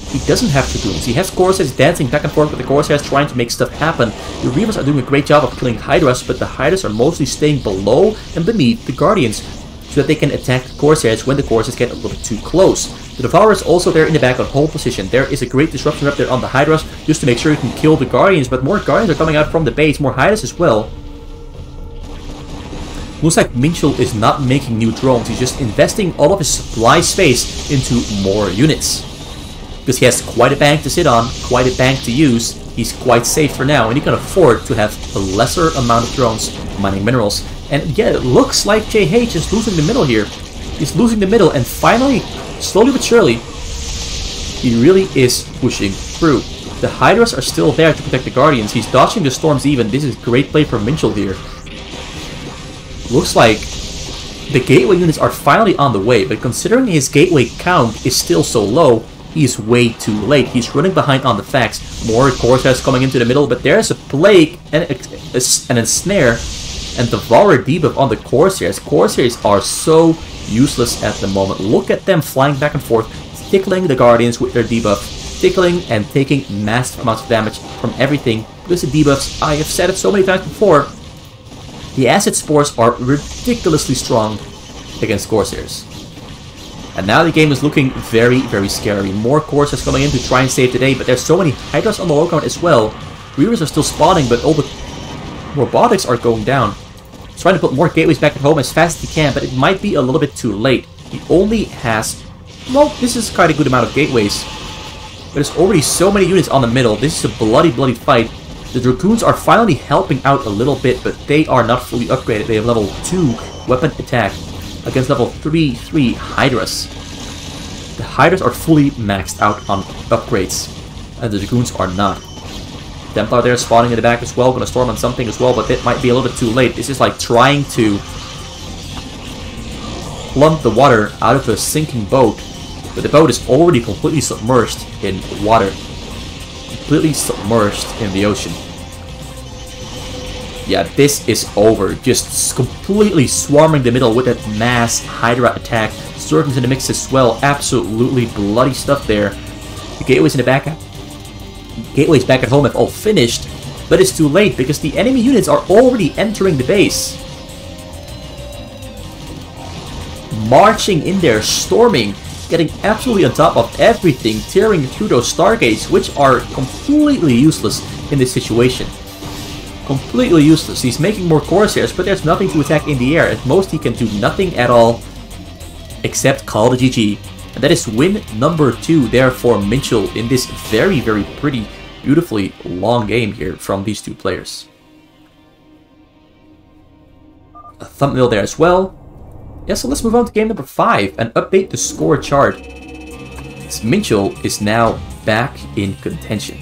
He doesn't have Dragoons. He has Corsairs dancing back and forth with the Corsairs trying to make stuff happen. The Reavers are doing a great job of killing Hydras, but the Hydras are mostly staying below and beneath the Guardians, so that they can attack the Corsairs when the Corsairs get a little too close. The Devourer is also there in the back on hold position. There is a great disruption up there on the Hydras, just to make sure you can kill the Guardians, but more Guardians are coming out from the base, more Hydras as well. Looks like Minchel is not making new drones, he's just investing all of his supply space into more units. Because he has quite a bank to sit on, quite a bank to use, he's quite safe for now, and he can afford to have a lesser amount of drones mining minerals. And yeah, it looks like JH is losing the middle here. He's losing the middle, and finally, slowly but surely, he really is pushing through. The Hydras are still there to protect the Guardians. He's dodging the storms even. This is great play from Minchel here. Looks like the gateway units are finally on the way, but considering his gateway count is still so low, he's way too late. He's running behind on the facts. More Corsairs coming into the middle, but there's a Plague and a, a, and a Snare and Devourer debuff on the Corsairs. Corsairs are so useless at the moment. Look at them flying back and forth, tickling the Guardians with their debuff, tickling and taking massive amounts of damage from everything because the debuffs, I have said it so many times before, the Acid Spores are ridiculously strong against Corsairs. And now the game is looking very, very scary. More Corsairs coming in to try and save the day, but there's so many Hydras on the low ground as well. Reavers are still spawning, but all the robotics are going down. Trying to put more gateways back at home as fast as he can, but it might be a little bit too late. He only has... Well, this is quite a good amount of gateways. But there's already so many units on the middle. This is a bloody, bloody fight. The Dragoons are finally helping out a little bit, but they are not fully upgraded. They have level 2 weapon attack against level 3, 3 Hydras. The Hydras are fully maxed out on upgrades, and the Dragoons are not. Templar there spawning in the back as well, gonna storm on something as well, but it might be a little bit too late. This is like trying to plump the water out of a sinking boat, but the boat is already completely submerged in water completely submerged in the ocean. Yeah, this is over. Just completely swarming the middle with that mass Hydra attack. Serpents in the mix as well. Absolutely bloody stuff there. The gateways in the back. Gateways back at home have all finished, but it's too late because the enemy units are already entering the base. Marching in there, storming, getting absolutely on top of everything, tearing through those stargates, which are completely useless in this situation. Completely useless. He's making more Corsairs, but there's nothing to attack in the air. At most, he can do nothing at all, except call the GG. And that is win number two there for Minchel in this very, very pretty, beautifully long game here from these two players. A thumbnail there as well. Yeah, so let's move on to game number 5 and update the score chart. Minchel is now back in contention.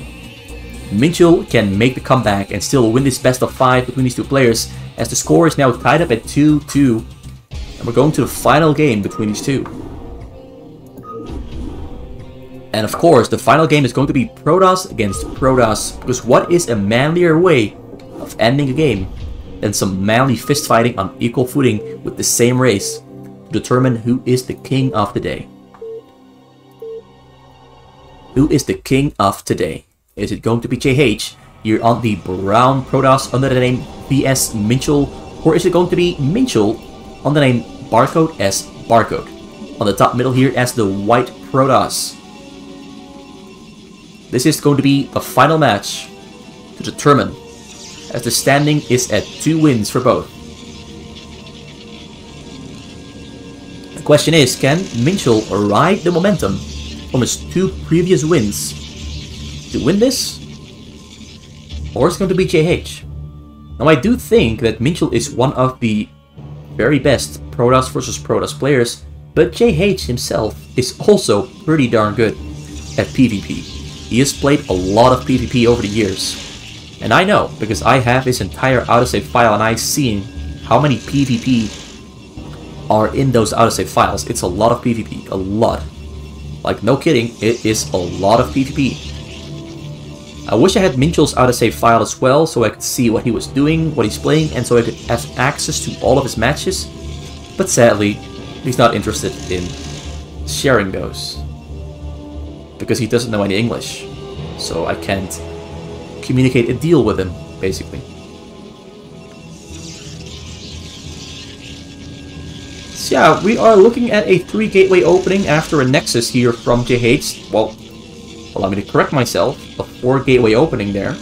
Minchel can make the comeback and still win this best of 5 between these two players as the score is now tied up at 2-2 and we're going to the final game between these two. And of course, the final game is going to be Protoss against Protoss because what is a manlier way of ending a game than some manly fist fighting on equal footing with the same race to determine who is the king of the day. Who is the king of today? Is it going to be JH here on the brown Protoss under the name BS Minchel, or is it going to be Minchel on the name Barcode S Barcode? On the top middle here as the white Protoss. This is going to be the final match to determine as the standing is at two wins for both. The question is, can Minchel ride the momentum from his two previous wins to win this? Or is it going to be JH? Now I do think that Minchel is one of the very best Protoss versus Protoss players, but JH himself is also pretty darn good at PvP. He has played a lot of PvP over the years, and I know, because I have his entire autosave file and I've seen how many PvP are in those autosave files. It's a lot of PvP, a lot. Like, no kidding, it is a lot of PvP. I wish I had Minchel's autosave file as well, so I could see what he was doing, what he's playing, and so I could have access to all of his matches. But sadly, he's not interested in sharing those. Because he doesn't know any English. So I can't communicate a deal with him, basically. So yeah, we are looking at a 3 gateway opening after a Nexus here from JH. Well, allow me to correct myself, a 4 gateway opening there.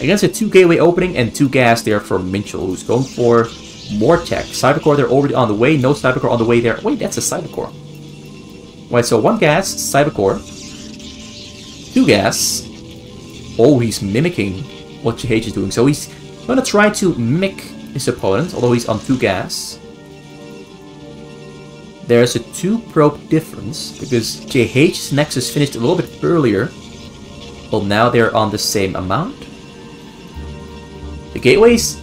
Against a 2 gateway opening and 2 gas there for Minchel, who's going for more tech. Cybercore, they're already on the way. No Cybercore on the way there. Wait, that's a Cybercore. Right, so 1 gas, Cybercore. 2 gas, Oh, he's mimicking what JH is doing. So he's to try to mimic his opponent, although he's on 2 gas. There's a 2 probe difference, because JH's Nexus finished a little bit earlier. Well, now they're on the same amount. The gateways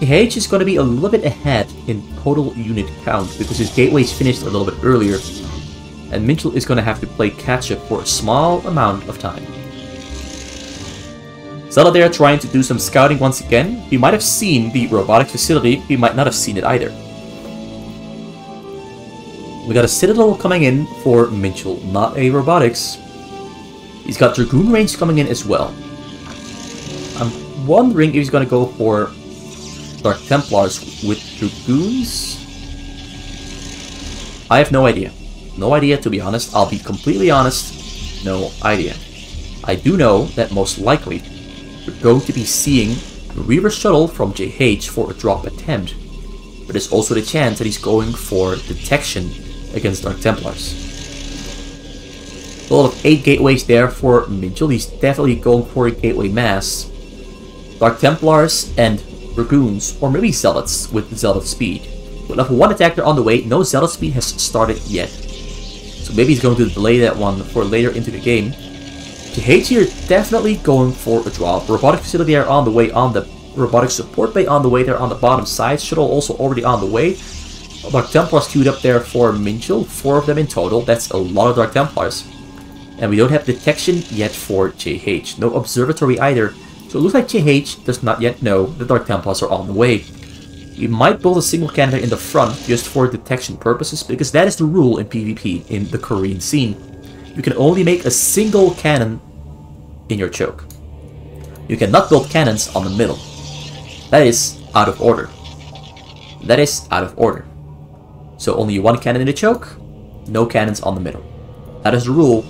JH is going to be a little bit ahead in total unit count because his gateways finished a little bit earlier. And Minchel is going to have to play catch up for a small amount of time. Zelda there trying to do some scouting once again. He might have seen the robotic facility, he might not have seen it either. We got a Citadel coming in for Minchel, not a robotics. He's got Dragoon range coming in as well. I'm wondering if he's going to go for Dark Templars with Dragoons? I have no idea. No idea, to be honest. I'll be completely honest. No idea. I do know that most likely we're going to be seeing the Reaver Shuttle from JH for a drop attempt. But there's also the chance that he's going for detection against Dark Templars. A lot of 8 gateways there for Minchel. He's definitely going for a gateway mass. Dark Templars and Dragoons, or maybe Zealots with Zealot speed. With level 1 attacker on the way, no Zealot speed has started yet. So maybe he's going to delay that one for later into the game. JH here definitely going for a drop. Robotic facility are on the way on the robotic support bay on the way there on the bottom side. Shuttle also already on the way. Dark Templars queued up there for Minchel, four of them in total. That's a lot of Dark Templars. And we don't have detection yet for JH. No observatory either. So it looks like JH does not yet know the Dark Templars are on the way. We might build a single cannon in the front just for detection purposes, because that is the rule in PvP in the Korean scene. You can only make a single cannon in your choke. You cannot build cannons on the middle. That is out of order. That is out of order. So only one cannon in the choke, no cannons on the middle. That is the rule,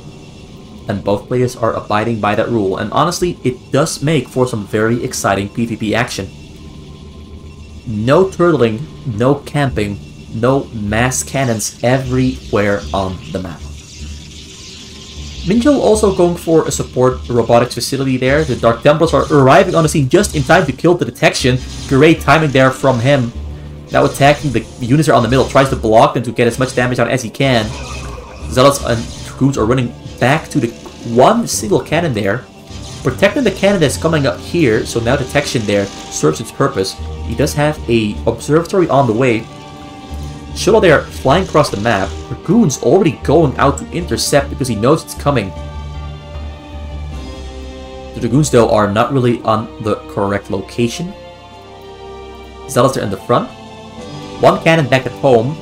and both players are abiding by that rule, and honestly, it does make for some very exciting PvP action. No turtling, no camping, no mass cannons everywhere on the map. Minchel also going for a support robotics facility there. The Dark Templars are arriving on the scene just in time to kill the detection. Great timing there from him. Now attacking the units are on the middle, tries to block them to get as much damage on as he can. Zealots and Dragoons are running back to the one single cannon there. Protecting the cannon that's coming up here, so now detection there serves its purpose. He does have a observatory on the way. Shuttle there flying across the map. Dragoon's already going out to intercept because he knows it's coming. The Dragoons though are not really on the correct location. Zealots are in the front. One cannon back at home.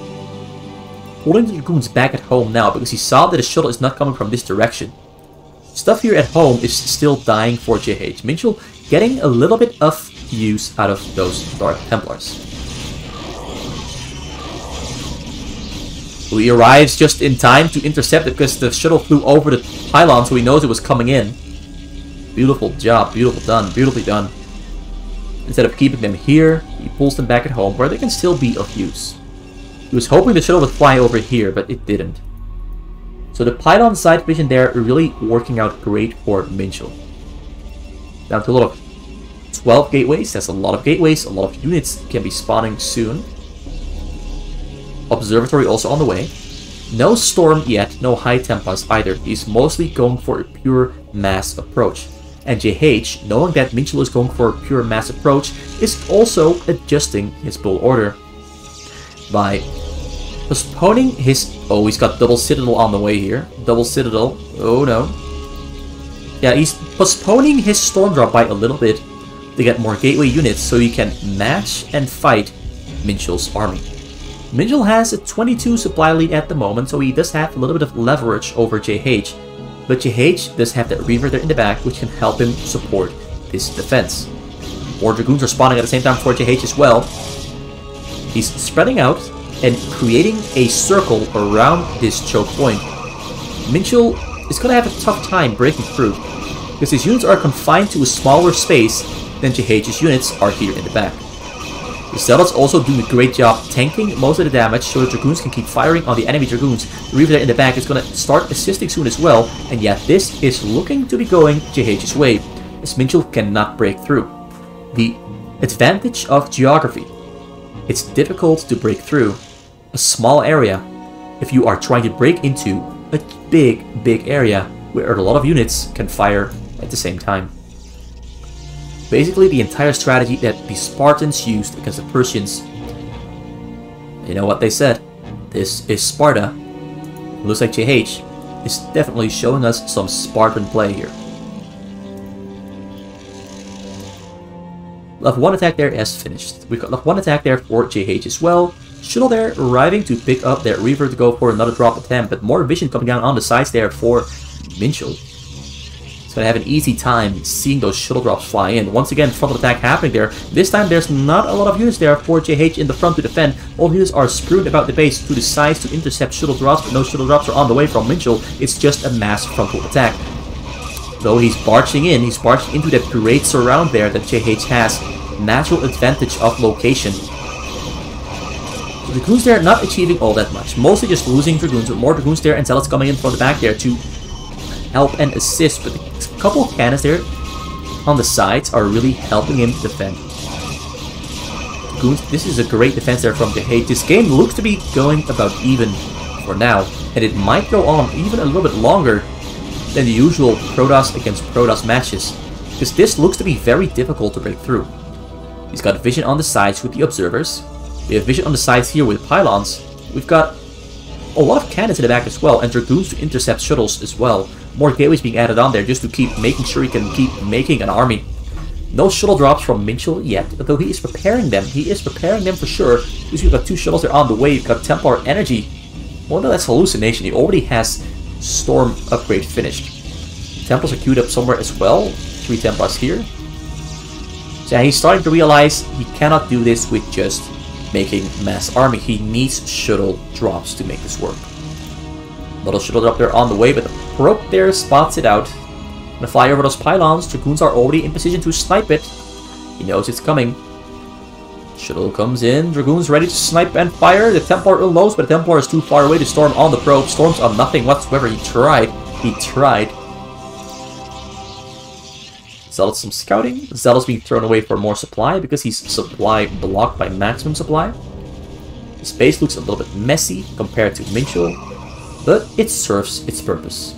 Pulling the Dragoons back at home now because he saw that the shuttle is not coming from this direction. Stuff here at home is still dying for JH. Minchel getting a little bit of use out of those Dark Templars. He arrives just in time to intercept it because the shuttle flew over the pylon so he knows it was coming in. Beautiful job, beautiful done, beautifully done. Instead of keeping them here, he pulls them back at home where they can still be of use. He was hoping the shuttle would fly over here, but it didn't. So the pylon side vision there really working out great for Minchel. Down to a lot of 12 gateways, that's a lot of gateways, a lot of units can be spawning soon. Observatory also on the way. No Storm yet, no High Templars either, he's mostly going for a pure mass approach. And JH, knowing that Minchel is going for a pure mass approach, is also adjusting his build order by postponing his... Oh, he's got double Citadel on the way here. Double Citadel. Oh, no. Yeah, he's postponing his Storm Drop by a little bit to get more Gateway units so he can match and fight Minchel's army. Minchel has a 22 supply lead at the moment, so he does have a little bit of leverage over JH. But JH does have that Reaver there in the back, which can help him support this defense. More Dragoons are spawning at the same time for JH as well. He's spreading out, and creating a circle around this choke point. Minchel is going to have a tough time breaking through, because his units are confined to a smaller space than JH's units are here in the back. The Zealots also do a great job tanking most of the damage so the Dragoons can keep firing on the enemy Dragoons. The Reaver in the back is going to start assisting soon as well, and yet this is looking to be going JH's way, as Minchel cannot break through. The advantage of geography. It's difficult to break through, a small area if you are trying to break into a big, big area where a lot of units can fire at the same time. Basically the entire strategy that the Spartans used against the Persians. You know what they said? This is Sparta. looks like JH is definitely showing us some Spartan play here. Left one attack there as finished. We've got left one attack there for JH as well. Shuttle there arriving to pick up their Reaver to go for another drop attempt, but more vision coming down on the sides there for Minchel. He's gonna have an easy time seeing those shuttle drops fly in. Once again, frontal attack happening there. This time there's not a lot of units there for JH in the front to defend. All units are screwed about the base to the sides to intercept shuttle drops, but no shuttle drops are on the way from Minchel. It's just a mass frontal attack. Though he's barging in, he's barging into that great surround there that JH has. Natural advantage of location. Dragoons there not achieving all that much. Mostly just losing Dragoons, with more Dragoons there and Zealots coming in from the back there to help and assist. But a couple of cannons there on the sides are really helping him defend. Dragoons, this is a great defense there from JH. This game looks to be going about even for now. And it might go on even a little bit longer than the usual Protoss against Protoss matches. Because this looks to be very difficult to break through. He's got vision on the sides with the observers. We have vision on the sides here with pylons. We've got a lot of cannons in the back as well, and dragoons to intercept shuttles as well. More gateways being added on there just to keep making sure he can keep making an army. No shuttle drops from Minchel yet, though he is preparing them. He is preparing them for sure. Because we've got two shuttles there on the way. We've got Templar Energy. Well, no, that's hallucination. He already has Storm upgrade finished. Templars are queued up somewhere as well. Three Templars here. So he's starting to realize he cannot do this with just making mass army. He needs shuttle drops to make this work. Little shuttle drop there on the way, but the probe there spots it out. Gonna fly over those pylons. Dragoons are already in position to snipe it. He knows it's coming. Shuttle comes in. Dragoons ready to snipe and fire. The Templar knows, but the Templar is too far away to storm on the probe. Storms on nothing whatsoever. He tried. He tried. Zealot's some scouting. Zealot's being thrown away for more supply because he's supply blocked by maximum supply. The space looks a little bit messy compared to Minchel, but it serves its purpose.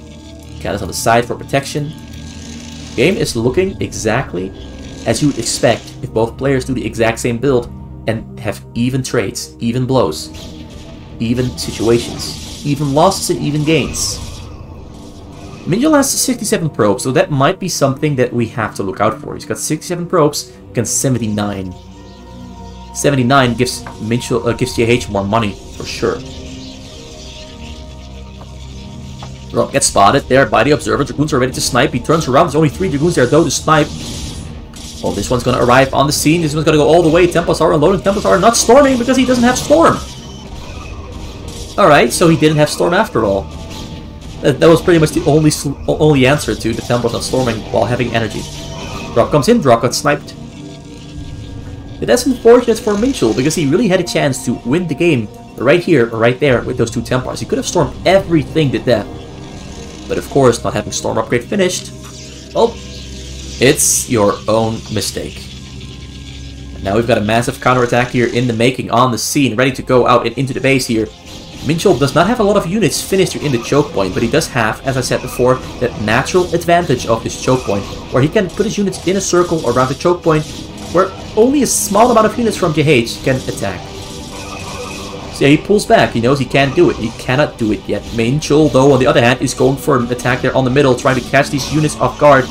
Cannons on the side for protection. Game is looking exactly as you would expect if both players do the exact same build and have even trades, even blows, even situations, even losses and even gains. Minchel has 67 probes, so that might be something that we have to look out for. He's got 67 probes against 79. 79 gives Minchel uh, gives JH more money, for sure. Rob gets spotted there by the observer. Dragoons are ready to snipe. He turns around. There's only three Dragoons there, though, to snipe. Oh, this one's gonna arrive on the scene. This one's gonna go all the way. Templars are unloading. Templars are not storming because he doesn't have Storm. Alright, so he didn't have Storm after all. That, that was pretty much the only only answer to the Templars not storming while having energy. Drop comes in, Drop got sniped. But that's unfortunate for Minchel because he really had a chance to win the game right here right there with those two Templars. He could have stormed everything to death. But of course, not having Storm upgrade finished, well, it's your own mistake. Now we've got a massive counterattack here in the making on the scene, ready to go out and into the base here. Minchel does not have a lot of units finished in the choke point, but he does have, as I said before, that natural advantage of this choke point, where he can put his units in a circle around the choke point, where only a small amount of units from JH can attack. So yeah, he pulls back, he knows he can't do it, he cannot do it yet. Minchel, though, on the other hand, is going for an attack there on the middle, trying to catch these units off guard.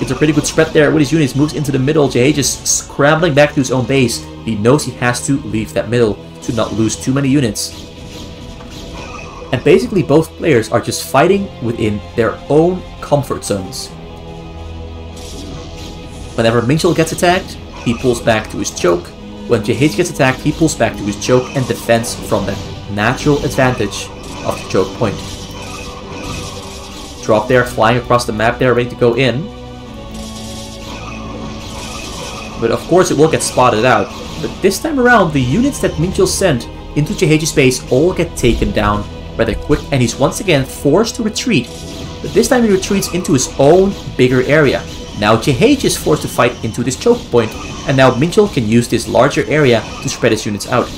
It's a pretty good spread there with his units, moves into the middle, JH is scrambling back to his own base. He knows he has to leave that middle to not lose too many units. And basically both players are just fighting within their own comfort zones. Whenever Minchel gets attacked, he pulls back to his choke. When JH gets attacked, he pulls back to his choke and defends from that natural advantage of the choke point. Drop there, flying across the map there, ready to go in. But of course it will get spotted out. But this time around, the units that Minchel sent into JH's base all get taken down rather quick, and he's once again forced to retreat, but this time he retreats into his own bigger area. Now JH is forced to fight into this choke point, and now Minchel can use this larger area to spread his units out.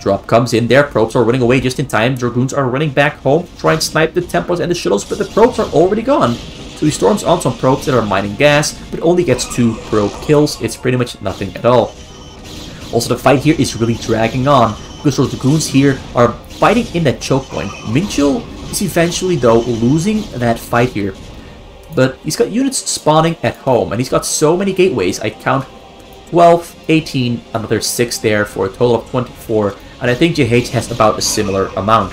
Drop comes in there, probes are running away just in time, Dragoons are running back home, trying to snipe the Templars and the shuttles, but the probes are already gone. So he storms on some probes that are mining gas, but only gets two probe kills. It's pretty much nothing at all. Also, the fight here is really dragging on, because those Dragoons here are fighting in that choke point. Minchul is eventually, though, losing that fight here. But he's got units spawning at home, and he's got so many gateways. I count 12, 18, another 6 there for a total of 24, and I think JH has about a similar amount.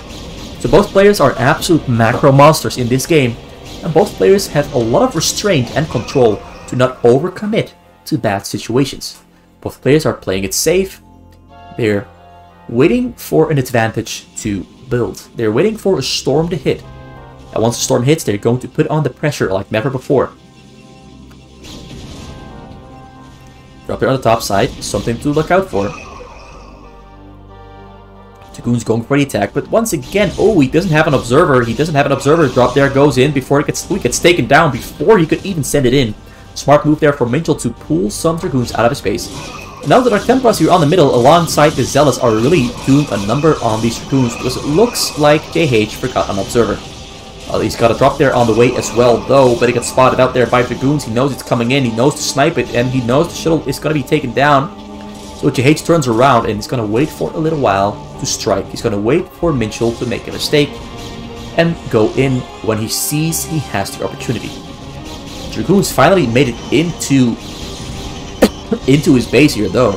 So both players are absolute macro monsters in this game, and both players have a lot of restraint and control to not overcommit to bad situations. Both players are playing it safe. They're waiting for an advantage to build. They're waiting for a storm to hit. And once the storm hits, they're going to put on the pressure like never before. Drop it on the top side, something to look out for. Dragoon's going for the attack, but once again, oh, he doesn't have an observer. He doesn't have an observer. Drop there goes in before it gets, ooh, gets taken down, before he could even send it in. Smart move there for Minchel to pull some Dragoons out of his base. Now that our Templars here on the middle alongside the Zealots are really doing a number on these Dragoons because it looks like JH forgot an Observer. Uh, he's got a drop there on the way as well though, but he gets spotted out there by Dragoons. He knows it's coming in, he knows to snipe it, and he knows the shuttle is going to be taken down. So JH turns around and he's going to wait for a little while to strike. He's going to wait for Minchel to make a mistake and go in when he sees he has the opportunity. Dragoons finally made it into into his base here, though.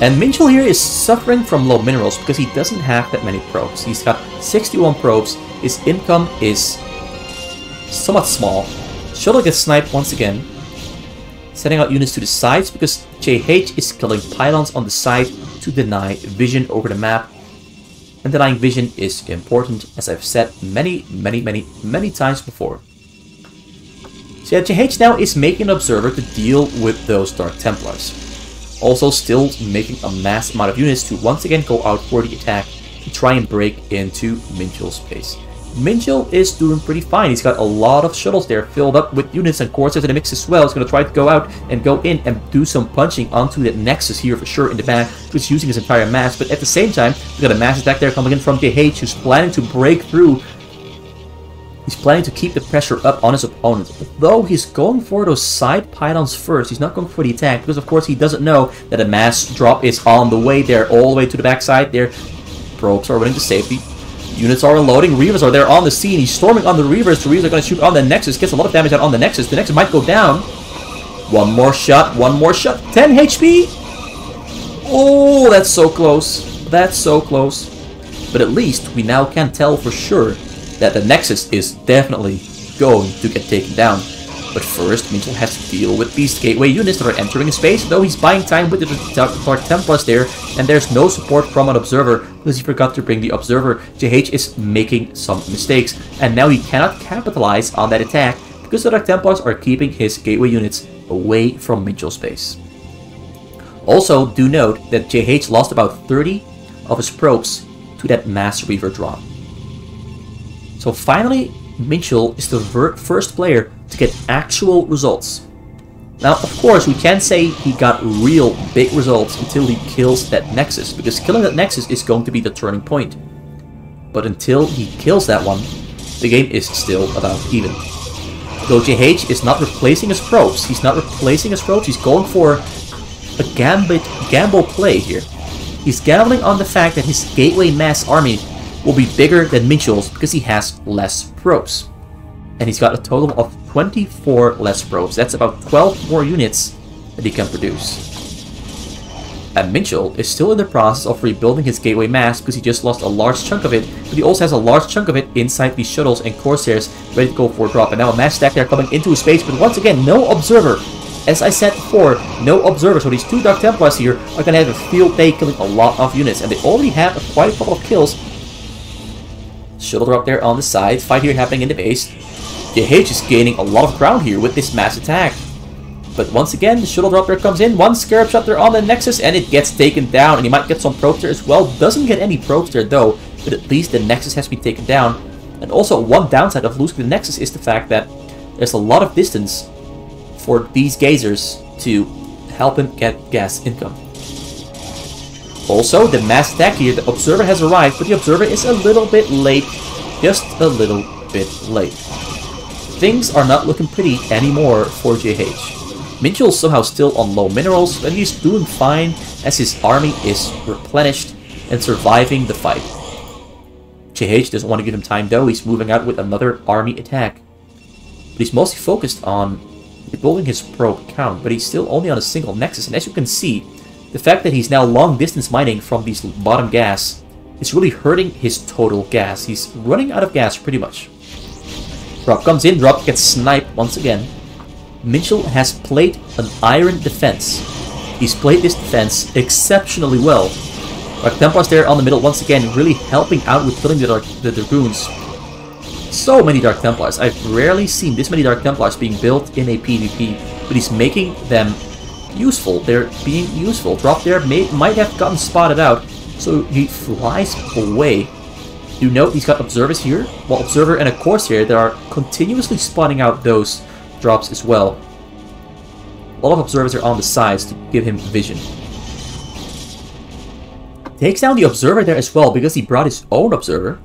And Minchel here is suffering from low minerals because he doesn't have that many probes. He's got 61 probes. His income is somewhat small. Shuttle gets sniped once again. Setting out units to the sides because JH is killing pylons on the side to deny vision over the map. And denying vision is important, as I've said many, many, many, many times before. So JH now is making an observer to deal with those Dark Templars. Also still making a mass amount of units to once again go out for the attack to try and break into Minchel's base. Minchel is doing pretty fine. He's got a lot of shuttles there filled up with units and Corsairs in the mix as well. He's going to try to go out and go in and do some punching onto that Nexus here for sure in the back, just using his entire mass. But at the same time, we got a mass attack there coming in from JH, who's planning to break through He's planning to keep the pressure up on his opponent. Though he's going for those side pylons first, he's not going for the attack, because of course he doesn't know that a mass drop is on the way there, all the way to the backside there. Probes are running to safety. Units are unloading. Reavers are there on the scene. He's storming on the Reavers. The Reavers are going to shoot on the Nexus. Gets a lot of damage out on the Nexus. The Nexus might go down. One more shot. One more shot. 10 HP. Oh, that's so close. That's so close. But at least we now can tell for sure that the Nexus is definitely going to get taken down. But first, Minchel has to deal with these gateway units that are entering space, though he's buying time with the Dark Templars there, and there's no support from an Observer, because he forgot to bring the Observer. JH is making some mistakes, and now he cannot capitalize on that attack, because the Dark Templars are keeping his gateway units away from Minchel's base. Also, do note that JH lost about 30 of his probes to that Mass Reaver drop. So finally, Minchel is the first player to get actual results. Now, of course, we can't say he got real big results until he kills that Nexus, because killing that Nexus is going to be the turning point. But until he kills that one, the game is still about even. Though JH is not replacing his probes, he's not replacing his probes, he's going for a gambit, gamble play here. He's gambling on the fact that his Gateway Mass Army will be bigger than Minchel's because he has less probes. And he's got a total of 24 less probes. That's about 12 more units that he can produce. And Mitchell is still in the process of rebuilding his gateway mass because he just lost a large chunk of it, but he also has a large chunk of it inside these shuttles and Corsairs ready to go for a drop. And now a mass stack there coming into his space, but once again, no Observer. As I said before, no Observer, so these two Dark Templars here are going to have a field day killing a lot of units, and they already have quite a couple of kills Shuttle up there on the side. Fight here happening in the base. JH is gaining a lot of ground here with this mass attack. But once again, the shuttle drop there comes in. One scarab shot there on the Nexus, and it gets taken down. And he might get some probes there as well. Doesn't get any probes there though, but at least the Nexus has been taken down. And also, one downside of losing the Nexus is the fact that there's a lot of distance for these gazers to help him get gas income. Also, the mass attack here, the Observer has arrived, but the Observer is a little bit late. Just a little bit late. things are not looking pretty anymore for JH. Minchel's somehow still on low minerals, but he's doing fine as his army is replenished and surviving the fight. JH doesn't want to give him time though, he's moving out with another army attack. But he's mostly focused on building his probe count, but he's still only on a single nexus, and as you can see, the fact that he's now long distance mining from these bottom gas is really hurting his total gas. He's running out of gas pretty much. Drop comes in, Drop gets sniped once again. Minchel has played an iron defense. He's played this defense exceptionally well. Dark Templars there on the middle once again, really helping out with killing the, Dark, the Dragoons. So many Dark Templars. I've rarely seen this many Dark Templars being built in a PvP, but he's making them useful. They're being useful. Drop there may, might have gotten spotted out, so he flies away. You note he's got Observers here, well Observer and a Corsair that are continuously spotting out those drops as well. A lot of observers are on the sides to give him vision. Takes down the observer there as well because he brought his own observer.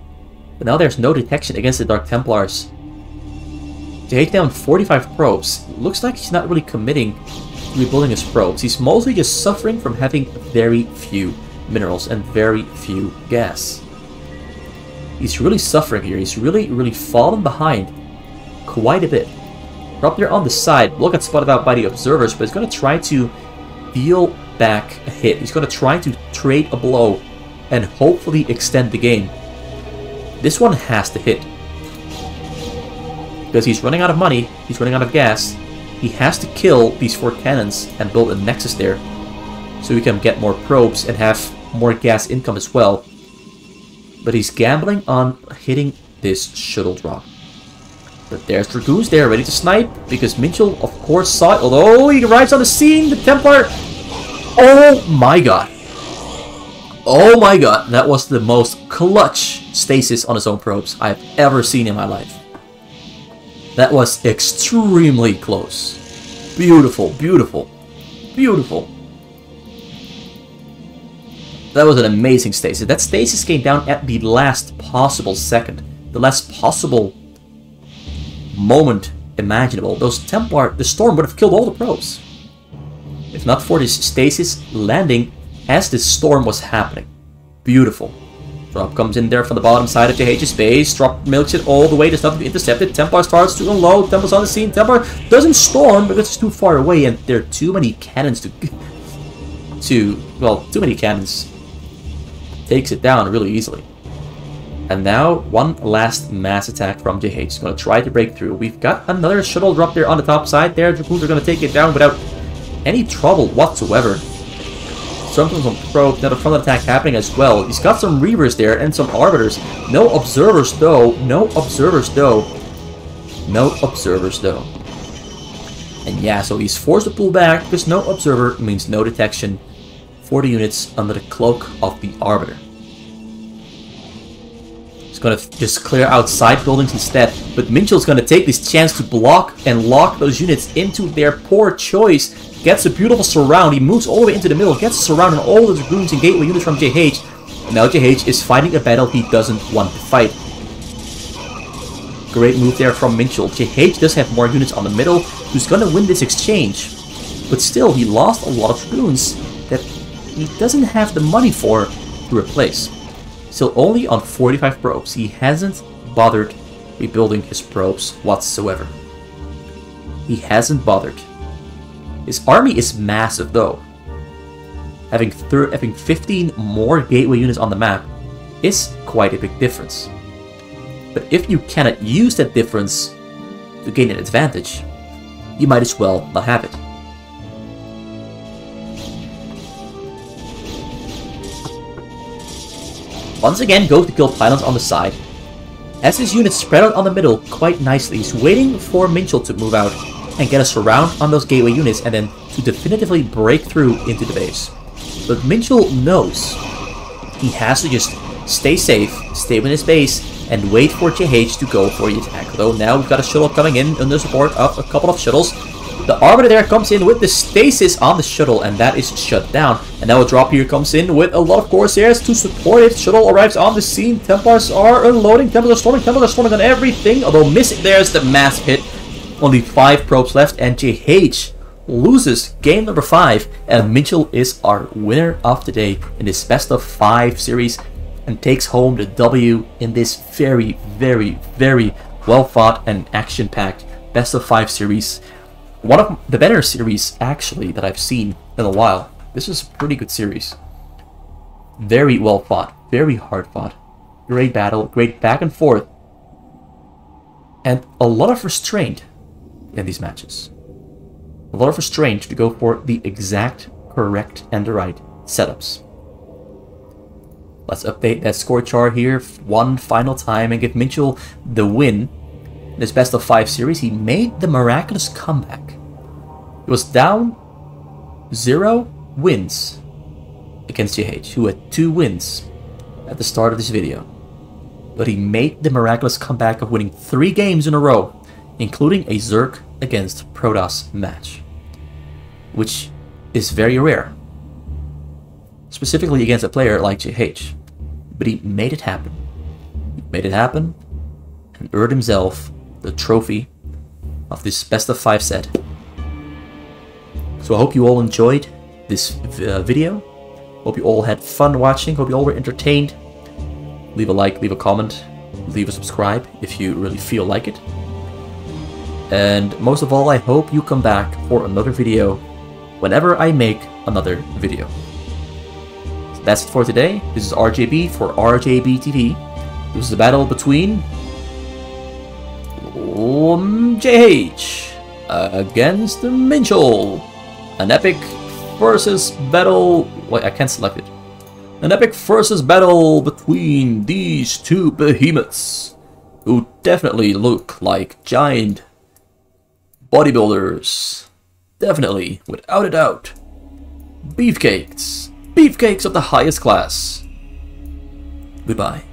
But now there's no detection against the Dark Templars. Take down 45 probes, looks like he's not really committing rebuilding his probes. He's mostly just suffering from having very few minerals and very few gas. He's really suffering here. He's really, really fallen behind quite a bit. Up there on the side, Look at spotted out by the observers, but he's going to try to deal back a hit. He's going to try to trade a blow and hopefully extend the game. This one has to hit. Because he's running out of money, he's running out of gas. He has to kill these four cannons and build a nexus there. So he can get more probes and have more gas income as well. But he's gambling on hitting this shuttle drop. But there's Dragoons there, ready to snipe, because Minchel of course, saw it. Although he arrives on the scene, the Templar... Oh my god. Oh my god, that was the most clutch stasis on his own probes I've ever seen in my life. That was extremely close. Beautiful, beautiful, beautiful. That was an amazing stasis. That stasis came down at the last possible second. The last possible moment imaginable. Those Templar, the storm would have killed all the pros. If not for this stasis landing as this storm was happening. Beautiful. Drop comes in there from the bottom side of JH's base. Drop milks it all the way. There's nothing to intercept it. Templar starts to unload. Templar's on the scene. Templar doesn't storm because it's too far away and there are too many cannons to... to... well, too many cannons. Takes it down really easily. And now, one last mass attack from JH. He's going to try to break through. We've got another shuttle drop there on the top side there. Dragoons are going to take it down without any trouble whatsoever. Something's on probe. Now the front attack happening as well. He's got some Reavers there and some Arbiters. No Observers though. No Observers though. No Observers though. And yeah, so he's forced to pull back because no Observer means no detection for the units under the cloak of the Arbiter. He's gonna just clear outside buildings instead. But Minchel's gonna take this chance to block and lock those units into their poor choice. Gets a beautiful surround. He moves all the way into the middle. Gets a surround on all the dragoons and gateway units from JH. And now JH is fighting a battle he doesn't want to fight. Great move there from Minchel. JH does have more units on the middle, who's gonna win this exchange. But still, he lost a lot of dragoons that he doesn't have the money for to replace. Still only on 45 probes. He hasn't bothered rebuilding his probes whatsoever. He hasn't bothered. His army is massive though. Having, having 15 more gateway units on the map is quite a big difference. But if you cannot use that difference to gain an advantage, you might as well not have it. once again go to kill pylons on the side. As his units spread out on the middle quite nicely, he's waiting for Minchel to move out and get a surround on those gateway units and then to definitively break through into the base. But Minchel knows he has to just stay safe, stay within his base, and wait for JH to go for the attack. Though now we've got a shuttle coming in under support of a couple of shuttles. The Arbiter there comes in with the stasis on the shuttle, and that is shut down. And now a drop here comes in with a lot of Corsairs to support it. Shuttle arrives on the scene. Templars are unloading. Templars are storming. Templars are storming on everything. Although missing, there's the mass hit Only 5 probes left and JH loses game number 5 and Minchel is our winner of the day in this best of 5 series and takes home the W in this very, very, very well fought and action packed best of 5 series. One of the better series actually that I've seen in a while. This is a pretty good series. Very well fought, very hard fought. Great battle, great back and forth. And a lot of restraint in these matches. A lot of restraint to go for the exact, correct, and the right setups. Let's update that score chart here one final time and give Minchel the win. In this best of five series, he made the miraculous comeback. He was down zero wins against JH, who had two wins at the start of this video. But he made the miraculous comeback of winning three games in a row, including a Zerg against Protoss match, which is very rare, specifically against a player like JH. But he made it happen. He made it happen and earned himself the trophy of this best of five set. So I hope you all enjoyed this uh, video. Hope you all had fun watching. Hope you all were entertained. Leave a like, leave a comment, leave a subscribe if you really feel like it. And most of all, I hope you come back for another video whenever I make another video. So that's it for today. This is RJB for RJB TV. This is a battle between um, JH against Minchel. An epic versus battle. Wait, I can't select it. An epic versus battle between these two behemoths, who definitely look like giant bodybuilders. Definitely, without a doubt. Beefcakes. Beefcakes of the highest class. Goodbye.